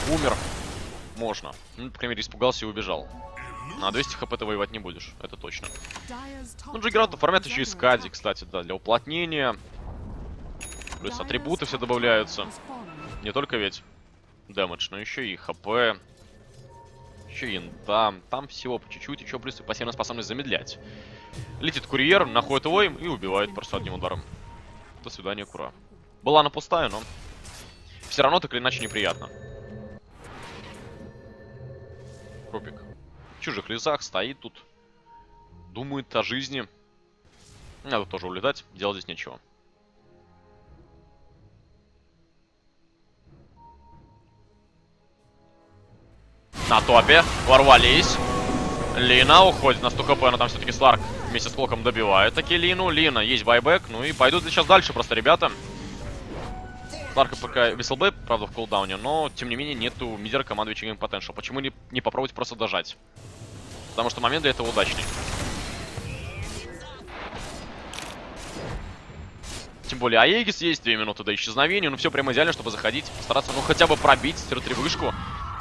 умер, можно. Ну, по крайней мере, испугался и убежал. На 200 хп ты воевать не будешь, это точно. Ну, Джиггернаута формят еще и скади, кстати, да, для уплотнения. Плюс атрибуты все добавляются. Не только ведь дэмэдж, но еще и хп, еще и там, там всего по чуть-чуть, еще плюс пассивная способность замедлять. Летит курьер, находит его им и убивает просто одним ударом. До свидания, Кура. Была она пустая, но все равно так или иначе неприятно. Рубик. Чужих лесах стоит тут. Думает о жизни. Надо тоже улетать, делать здесь нечего. На топе. Ворвались. Лина уходит на 100 хп, но там все-таки Сларк вместе с Клоком добивает таки Лину. Лина, есть байбек. Ну и пойдут сейчас дальше просто ребята. Сларка пока Веселбэй, правда, в кулдауне, но, тем не менее, нету мидера командующего Game Potential. Почему не, не попробовать просто дожать? Потому что момент для этого удачный. Тем более Аегис есть 2 минуты до исчезновения. Ну все прямо идеально, чтобы заходить, постараться, ну хотя бы пробить тир-3 вышку.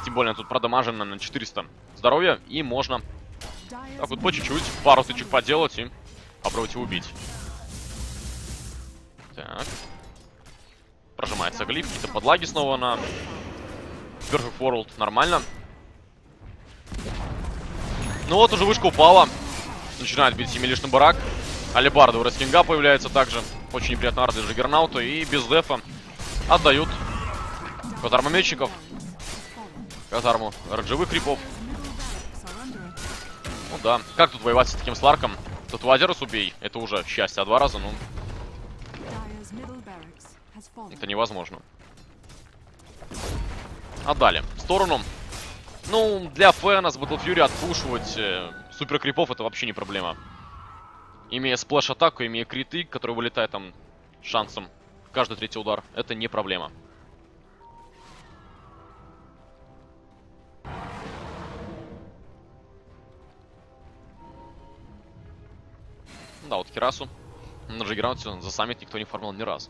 Тем более тут продамажено на 400 здоровья. И можно так вот по чуть-чуть пару тычек поделать и попробовать его убить. Так. Прожимается глиф. Какие-то подлаги снова на Perfect World. Нормально. Ну вот, уже вышка упала. Начинает бить семилишный барак. Алибарда у Рескинга появляется также. Очень неприятно арт для Джиггернаута. И без дефа отдают казармометчиков. Казарму роджевых крипов. Ну да. Как тут воевать с таким Сларком? Тут Вазерус убей. Это уже счастье. А два раза, ну... Это невозможно. Отдали. В сторону. Ну, для фэна с Battle Fury отпушивать э, супер крипов это вообще не проблема. Имея сплэш-атаку, имея криты, который вылетает там шансом каждый третий удар, это не проблема. Да, вот Кирасу на Джиггернауте за саммит никто не фармил ни разу.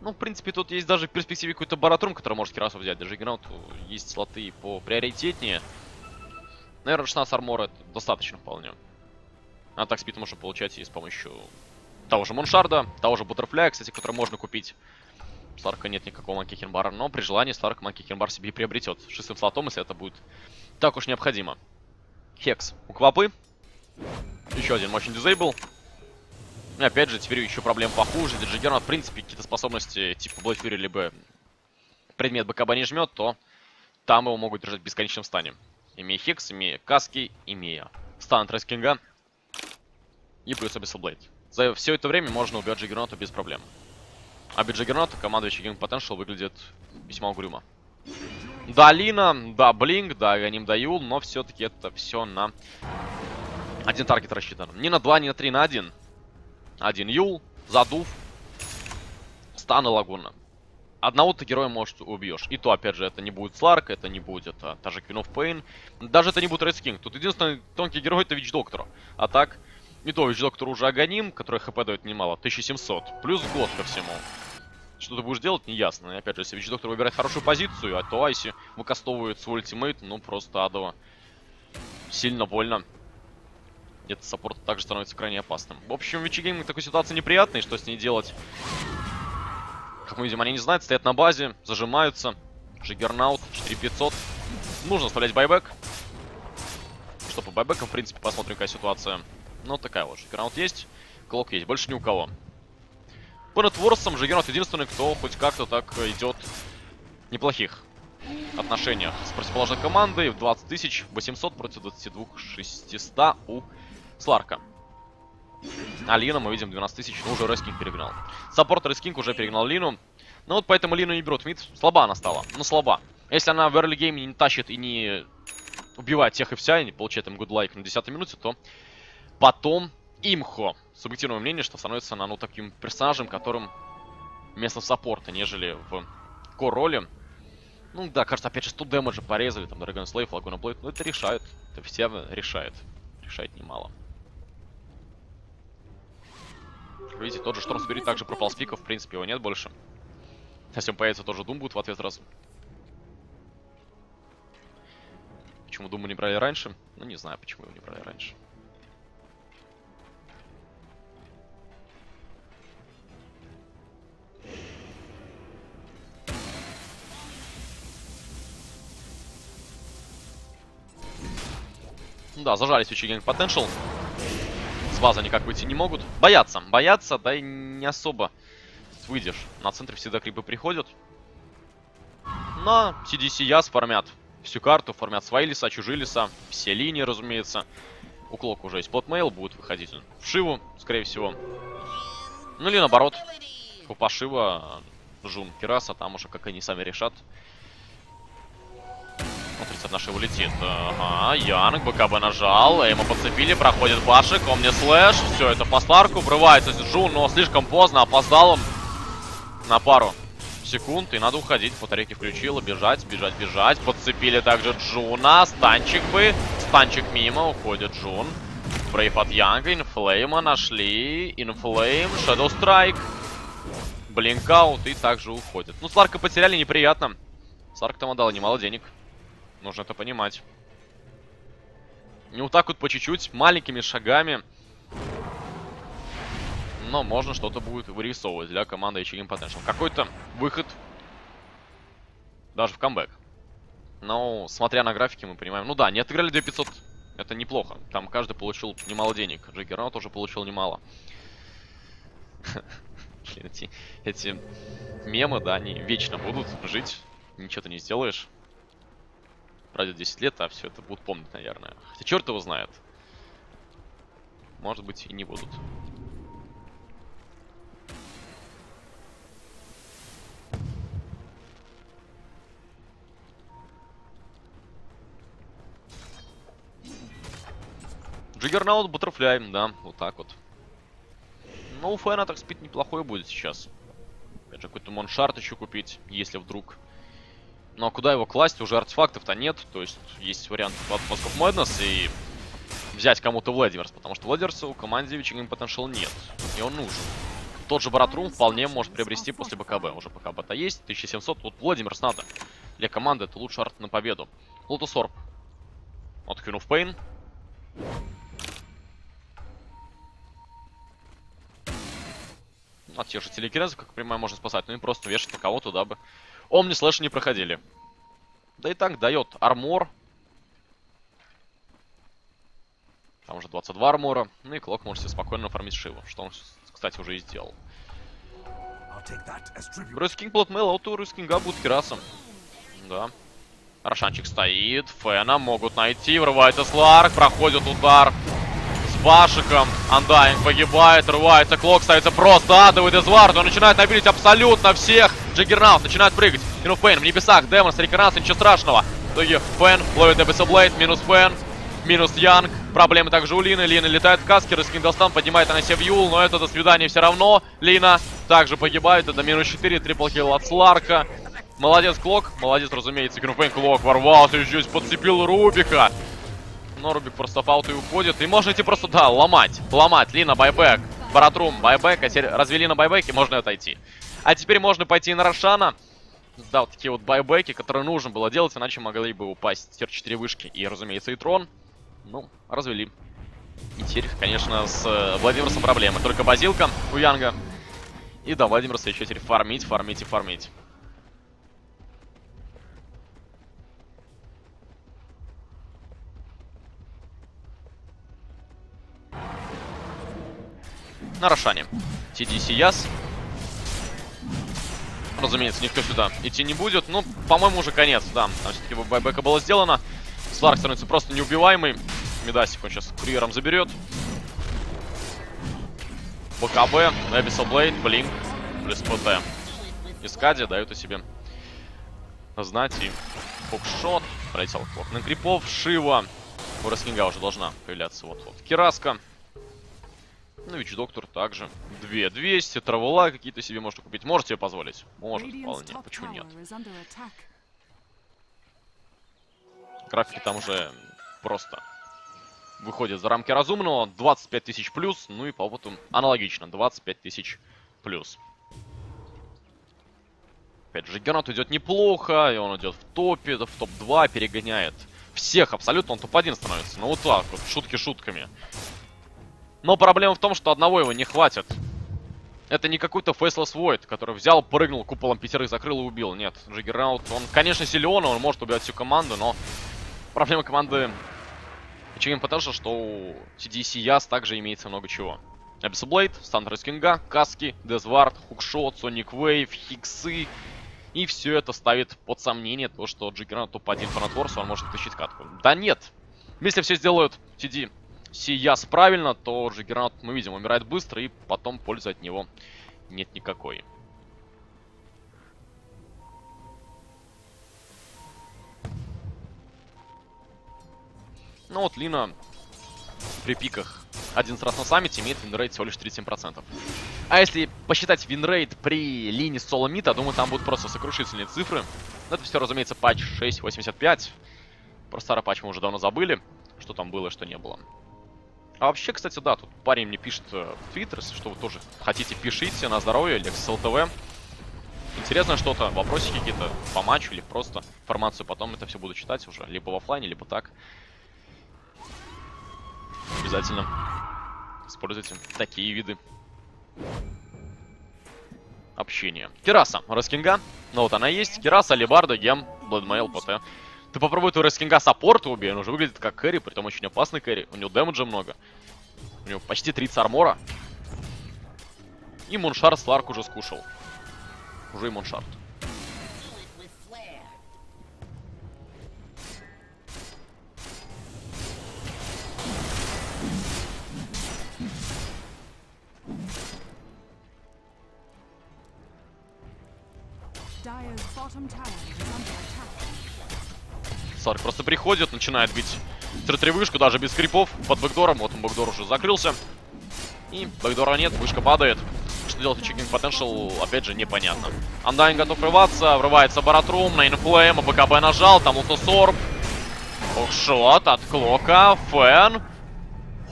Ну, в принципе, тут есть даже в перспективе какой-то Баратрум, который может Кирасу взять. Даже Граунту есть слоты по приоритетнее. Наверное, 16 армора достаточно вполне. А так спид можно получать и с помощью того же Моншарда, того же Бутерфляя, кстати, который можно купить. Сларка нет никакого Манки Хенбара, но при желании Сларк Манки Хенбар себе и приобретет. Шестым слотом, если это будет так уж необходимо. Хекс у Квапы. Еще один мощный дизейбл. И опять же, теперь еще проблем похуже. Джиггернот, в принципе, какие-то способности типа Блэд либо предмет БКБ не жмет, то там его могут держать в бесконечном стане. Имея Хекс, имея Каски, имея стан Трескинга и плюс Abyssal За все это время можно убивать Джиггернота без проблем. А без Джиггернота командующий King Potential выглядит весьма угрюмо. Да, Лина, да, Блинк, да, Ганим Даюл, но все-таки это все на один таргет рассчитан. Не на два, не на три, на один. Один Юл, задув, стан и лагуна. Одного ты героя, может, убьешь. И то, опять же, это не будет Сларк, это не будет а, та же Queen of Pain. Даже это не будет Wraith King. Тут единственный тонкий герой это Witch Doctor. А так, и то Witch Doctor уже Аганим, который хп дает немало, 1700. Плюс ко всему. Что ты будешь делать, не ясно. И опять же, если Witch Doctor выбирает хорошую позицию, а то Айси выкастовывает свой ультимейт, ну просто адово. Сильно больно. Этот саппорт также становится крайне опасным. В общем, Вичи Гейминг такой ситуации неприятной, что с ней делать? Как мы видим, они не знают, стоят на базе, зажимаются. Juggernaut, 4500. Нужно оставлять buyback. Что по buyback ам, в принципе, посмотрим, какая ситуация. Ну, такая вот. Juggernaut есть, Clock есть, больше ни у кого. По networth ам Juggernaut единственный, кто хоть как-то так идет неплохих отношениях с противоположной командой. В 20 тысяч 800 против 22 600 у Сларка. А Лина мы видим 12 тысяч, но уже Рескинг перегнал. Саппорт Рескинг уже перегнал Лину. Ну вот поэтому Лину не берут мид. Слаба она стала. Ну слаба. Если она в early game не тащит и не убивает тех и вся, и не получает им гудлайк на 10 минуте, то потом Имхо. Субъективное мнение, что становится она ну таким персонажем, которым вместо саппорта, нежели в кор-роли. Ну да, кажется, опять же, 100 дэмэджа порезали, там, Dragon Slave, Laguna Blade. Ну это решает. Это все решает. Решает немало. Видите, тот же Шторм Спирит также пропал с пиков, в принципе, его нет больше. Если появится, тоже Дум будет в ответ раз. Почему Думу не брали раньше? Ну, не знаю, почему его не брали раньше. Да, зажались у Чигинг Potential. С базы никак выйти не могут. Боятся. Боятся, да и не особо выйдешь. На центре всегда крипы приходят. На CDC Яс фармят всю карту, фармят свои леса, чужие леса, все линии, разумеется. У уже есть плотмейл, будет выходить он в Шиву, скорее всего. Ну или наоборот, у Пашива Жун Кираса, там уже как они сами решат. Смотрите, от нашего летит. Ага, Янг, BKB нажал. Эйма подцепили, проходит башик, Omnislash. Все это по Сларку, врывается Джун, но слишком поздно, опоздал он на пару секунд. И надо уходить. Фотореки включила, бежать, бежать, бежать. Подцепили также Джуна. Станчик бы. Станчик мимо, уходит Джун. Брейв от Янга, Инфлейма нашли. Инфлейм, Shadow Strike. Blink out и также уходит. Ну, Сларка потеряли, неприятно. Сларк там отдал немало денег. Нужно это понимать. Не вот так вот по чуть-чуть, маленькими шагами. Но можно что-то будет вырисовывать для команды HG Potential. Какой-то выход. Даже в камбэк. Но, смотря на графики, мы понимаем... Ну да, не отыграли 2500. Это неплохо. Там каждый получил немало денег. Джиггернаут тоже получил немало. эти, эти мемы, да, они вечно будут жить. Ничего ты не сделаешь пройдет 10 лет, а все это будут помнить, наверное. Хотя черт его знает. Может быть и не будут. Джиггернаут, Баттерфляй, да, вот так вот. Ну, у Фэна, так спит неплохой будет сейчас. Опять же, какой-то моншарт еще купить, если вдруг но куда его класть? Уже артефактов-то нет. То есть есть вариант от Mosk of Madness и взять кому-то Владимирс. Потому что Владимирса у команды Вичингем Potential нет. И он нужен. Тот же Баратрум вполне может приобрести после БКБ. Уже БКБ-то есть. 1700. Вот Владимирс надо. Для команды это лучший арт на победу. Lotus Orb. От Queen of Pain. От тех же телекинезов, как прямая, можно спасать. Ну и просто вешать на кого туда бы Omnislash не проходили. Да и танк дает armor. Там уже 22 armor а. Ну и Clock можете спокойно фармить Шиву, что он, кстати, уже и сделал. Брюс Кинг а ауту Брюс Кинга будет Кирасом. Да. Рошанчик стоит, Фена могут найти, врывается Сларк, проходит удар с Башиком. Андайн погибает, рвается, Клок ставится просто, адовый Дезвард, он начинает набилить абсолютно всех. Джиггернаут начинает прыгать. Минус Фэн в небесах, Демон, Риконас, ничего страшного. В итоге Фэн ловит Эбиса Блейд, минус Фэн, минус Янг. Проблемы также у Лины. Лина летает в каске, Рыскин Достан поднимает она себе Юл, но это до свидания все равно. Лина также погибает, это минус 4, triple kill от Сларка. Молодец Clock, молодец, разумеется, Грюфейн Clock ворвался, здесь подцепил Рубика. Но Рубик просто фаут и уходит. И можно идти просто, да, ломать, ломать. Лина, buyback, Баратрум, buyback, а теперь развели на buyback е, можно отойти. А теперь можно пойти на Рошана. Да, вот такие вот buyback и, которые нужно было делать, иначе могли бы упасть тир-4 вышки. И, разумеется, и трон. Ну, развели. И теперь, конечно, с э, Владимирсом проблемы. Только базилка у Янга. И да, Владимирса еще теперь фармить, фармить и фармить. На Рошане. TD Яс. Разумеется, никто сюда идти не будет. Ну, по-моему, уже конец, да. Там все-таки байбека было сделано. Сларк становится просто неубиваемый. Медасик он сейчас курьером заберет. БКБ, Эбисал Блейд, Блинк, плюс ПТ. Искади дают о себе знать. И фокшот. Пролетел клок на крипов. Шива. У Раскинга уже должна появляться вот-вот. Кираска. Ну, Вич Доктор также. 2200, травела какие-то себе можно купить. Можете себе позволить? Может, вполне. Почему нет? Графики там уже просто выходят за рамки разумного. 25 тысяч плюс. Ну и по опыту аналогично. 25 тысяч плюс. Опять же, Гернат идет неплохо. И он идет в топе, в топ-2, перегоняет всех абсолютно. Он топ-1 становится. Ну вот так вот, шутки шутками. Но проблема в том, что одного его не хватит. Это не какой-то Фейслес Void, который взял, прыгнул, куполом пятерых закрыл и убил. Нет, Джиггернаут, он, конечно, силен, он может убивать всю команду, но проблема команды Chicken Potential, что у TDC Яс также имеется много чего. Abyssal Blade, Стандер Кинга, Каски, Дезвард, Хукшот, Соник Вейв, Хиксы. И все это ставит под сомнение то, что Джиггернаут топ-1 по он может тащить катку. Да нет! Если все сделают TD Сияс правильно, то Джиггернаут, мы видим, умирает быстро, и потом пользы от него нет никакой. Ну вот Лина при пиках 11 раз на саммите имеет winrate всего лишь 37%. А если посчитать winrate при Лине соло мида, думаю, там будут просто сокрушительные цифры. Но это все, разумеется, патч 6.85. Про старый патч мы уже давно забыли, что там было, что не было. А вообще, кстати, да, тут парень мне пишет э, в Твиттер, если что вы тоже хотите, пишите на здоровье, Лекс ЛТВ. Интересно что-то, вопросики какие-то по матчу или просто информацию потом это все буду читать уже, либо в офлайне, либо так. Обязательно используйте такие виды общения. Кираса, Wraith King а. Ну вот она есть. Кираса, алебарда, Gem, Blade Mail, PT. Ты попробуй этого Wraith King а саппорта убей, он уже выглядит как carry, при том очень опасный carry. У него damage а много. У него почти 30 armor а. И Moon Shard Slark уже скушал. Уже и Moon Shard. Dire's bottom tower. Slark просто приходит, начинает бить вышку, даже без крипов, под backdoor ом. Вот он, backdoor уже закрылся. И backdoor а нет, вышка падает. Что делать Vici Gaming Potential, опять же, непонятно. Андайн готов врываться, врывается Баратрум, на инфлейм, BKB нажал, там Lotus Orb. Hookshot от Clock а, Фэн.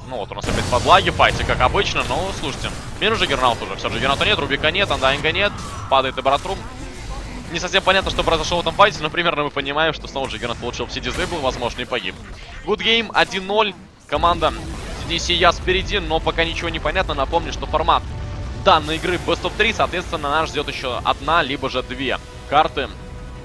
Ну вот у нас опять подлаги, файте, как обычно, но слушайте. Минус Джиггернаут уже, все, Джиггернаута нет, Рубика нет, Андайнга нет, падает и Баратрум не совсем понятно, что произошло в этом файте, но примерно мы понимаем, что снова же Гернат получил все дизейбл, возможно, и погиб. Good game, 1-0. Команда CDC Яс впереди, но пока ничего не понятно. Напомню, что формат данной игры Best of 3, соответственно, нас ждет еще одна, либо же две карты.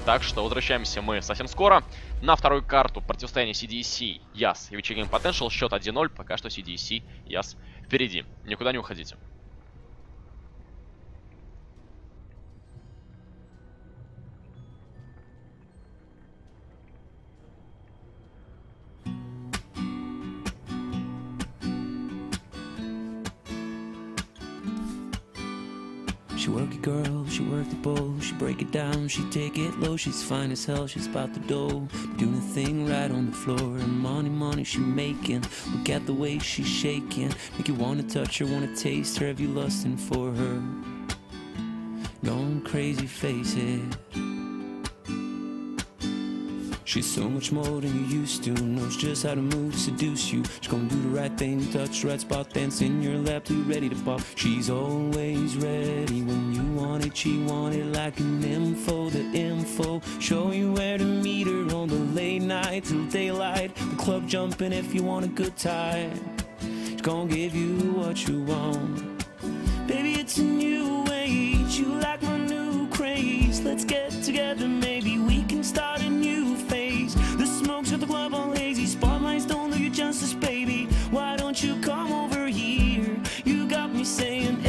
Так что возвращаемся мы совсем скоро. На вторую карту противостояние CDC, Яс и Game Potential. Счет 1-0. Пока что CDC, Яс впереди. Никуда не уходите. She work it girl, she work the bowl, she break it down, she take it low, she's fine as hell, she's about the dough, doing the thing right on the floor, and money, money she making, look at the way she's shaking, make you wanna touch her, wanna taste her, have you lusting for her? Going crazy, face it. She's so much more than you used to. Knows just how to move, seduce you. She's gonna do the right thing, touch the right spot, dance in your lap, you're ready to pop. She's always ready when you want it. She want it like an info, the info. Show you where to meet her on the late night till daylight. The club jumping if you want a good time. She's gonna give you what you want. Baby, it's a new age. You like my new craze. Let's get together, maybe we can start a new the club all hazy. Spotlights don't do you justice, baby. Why don't you come over here? You got me saying.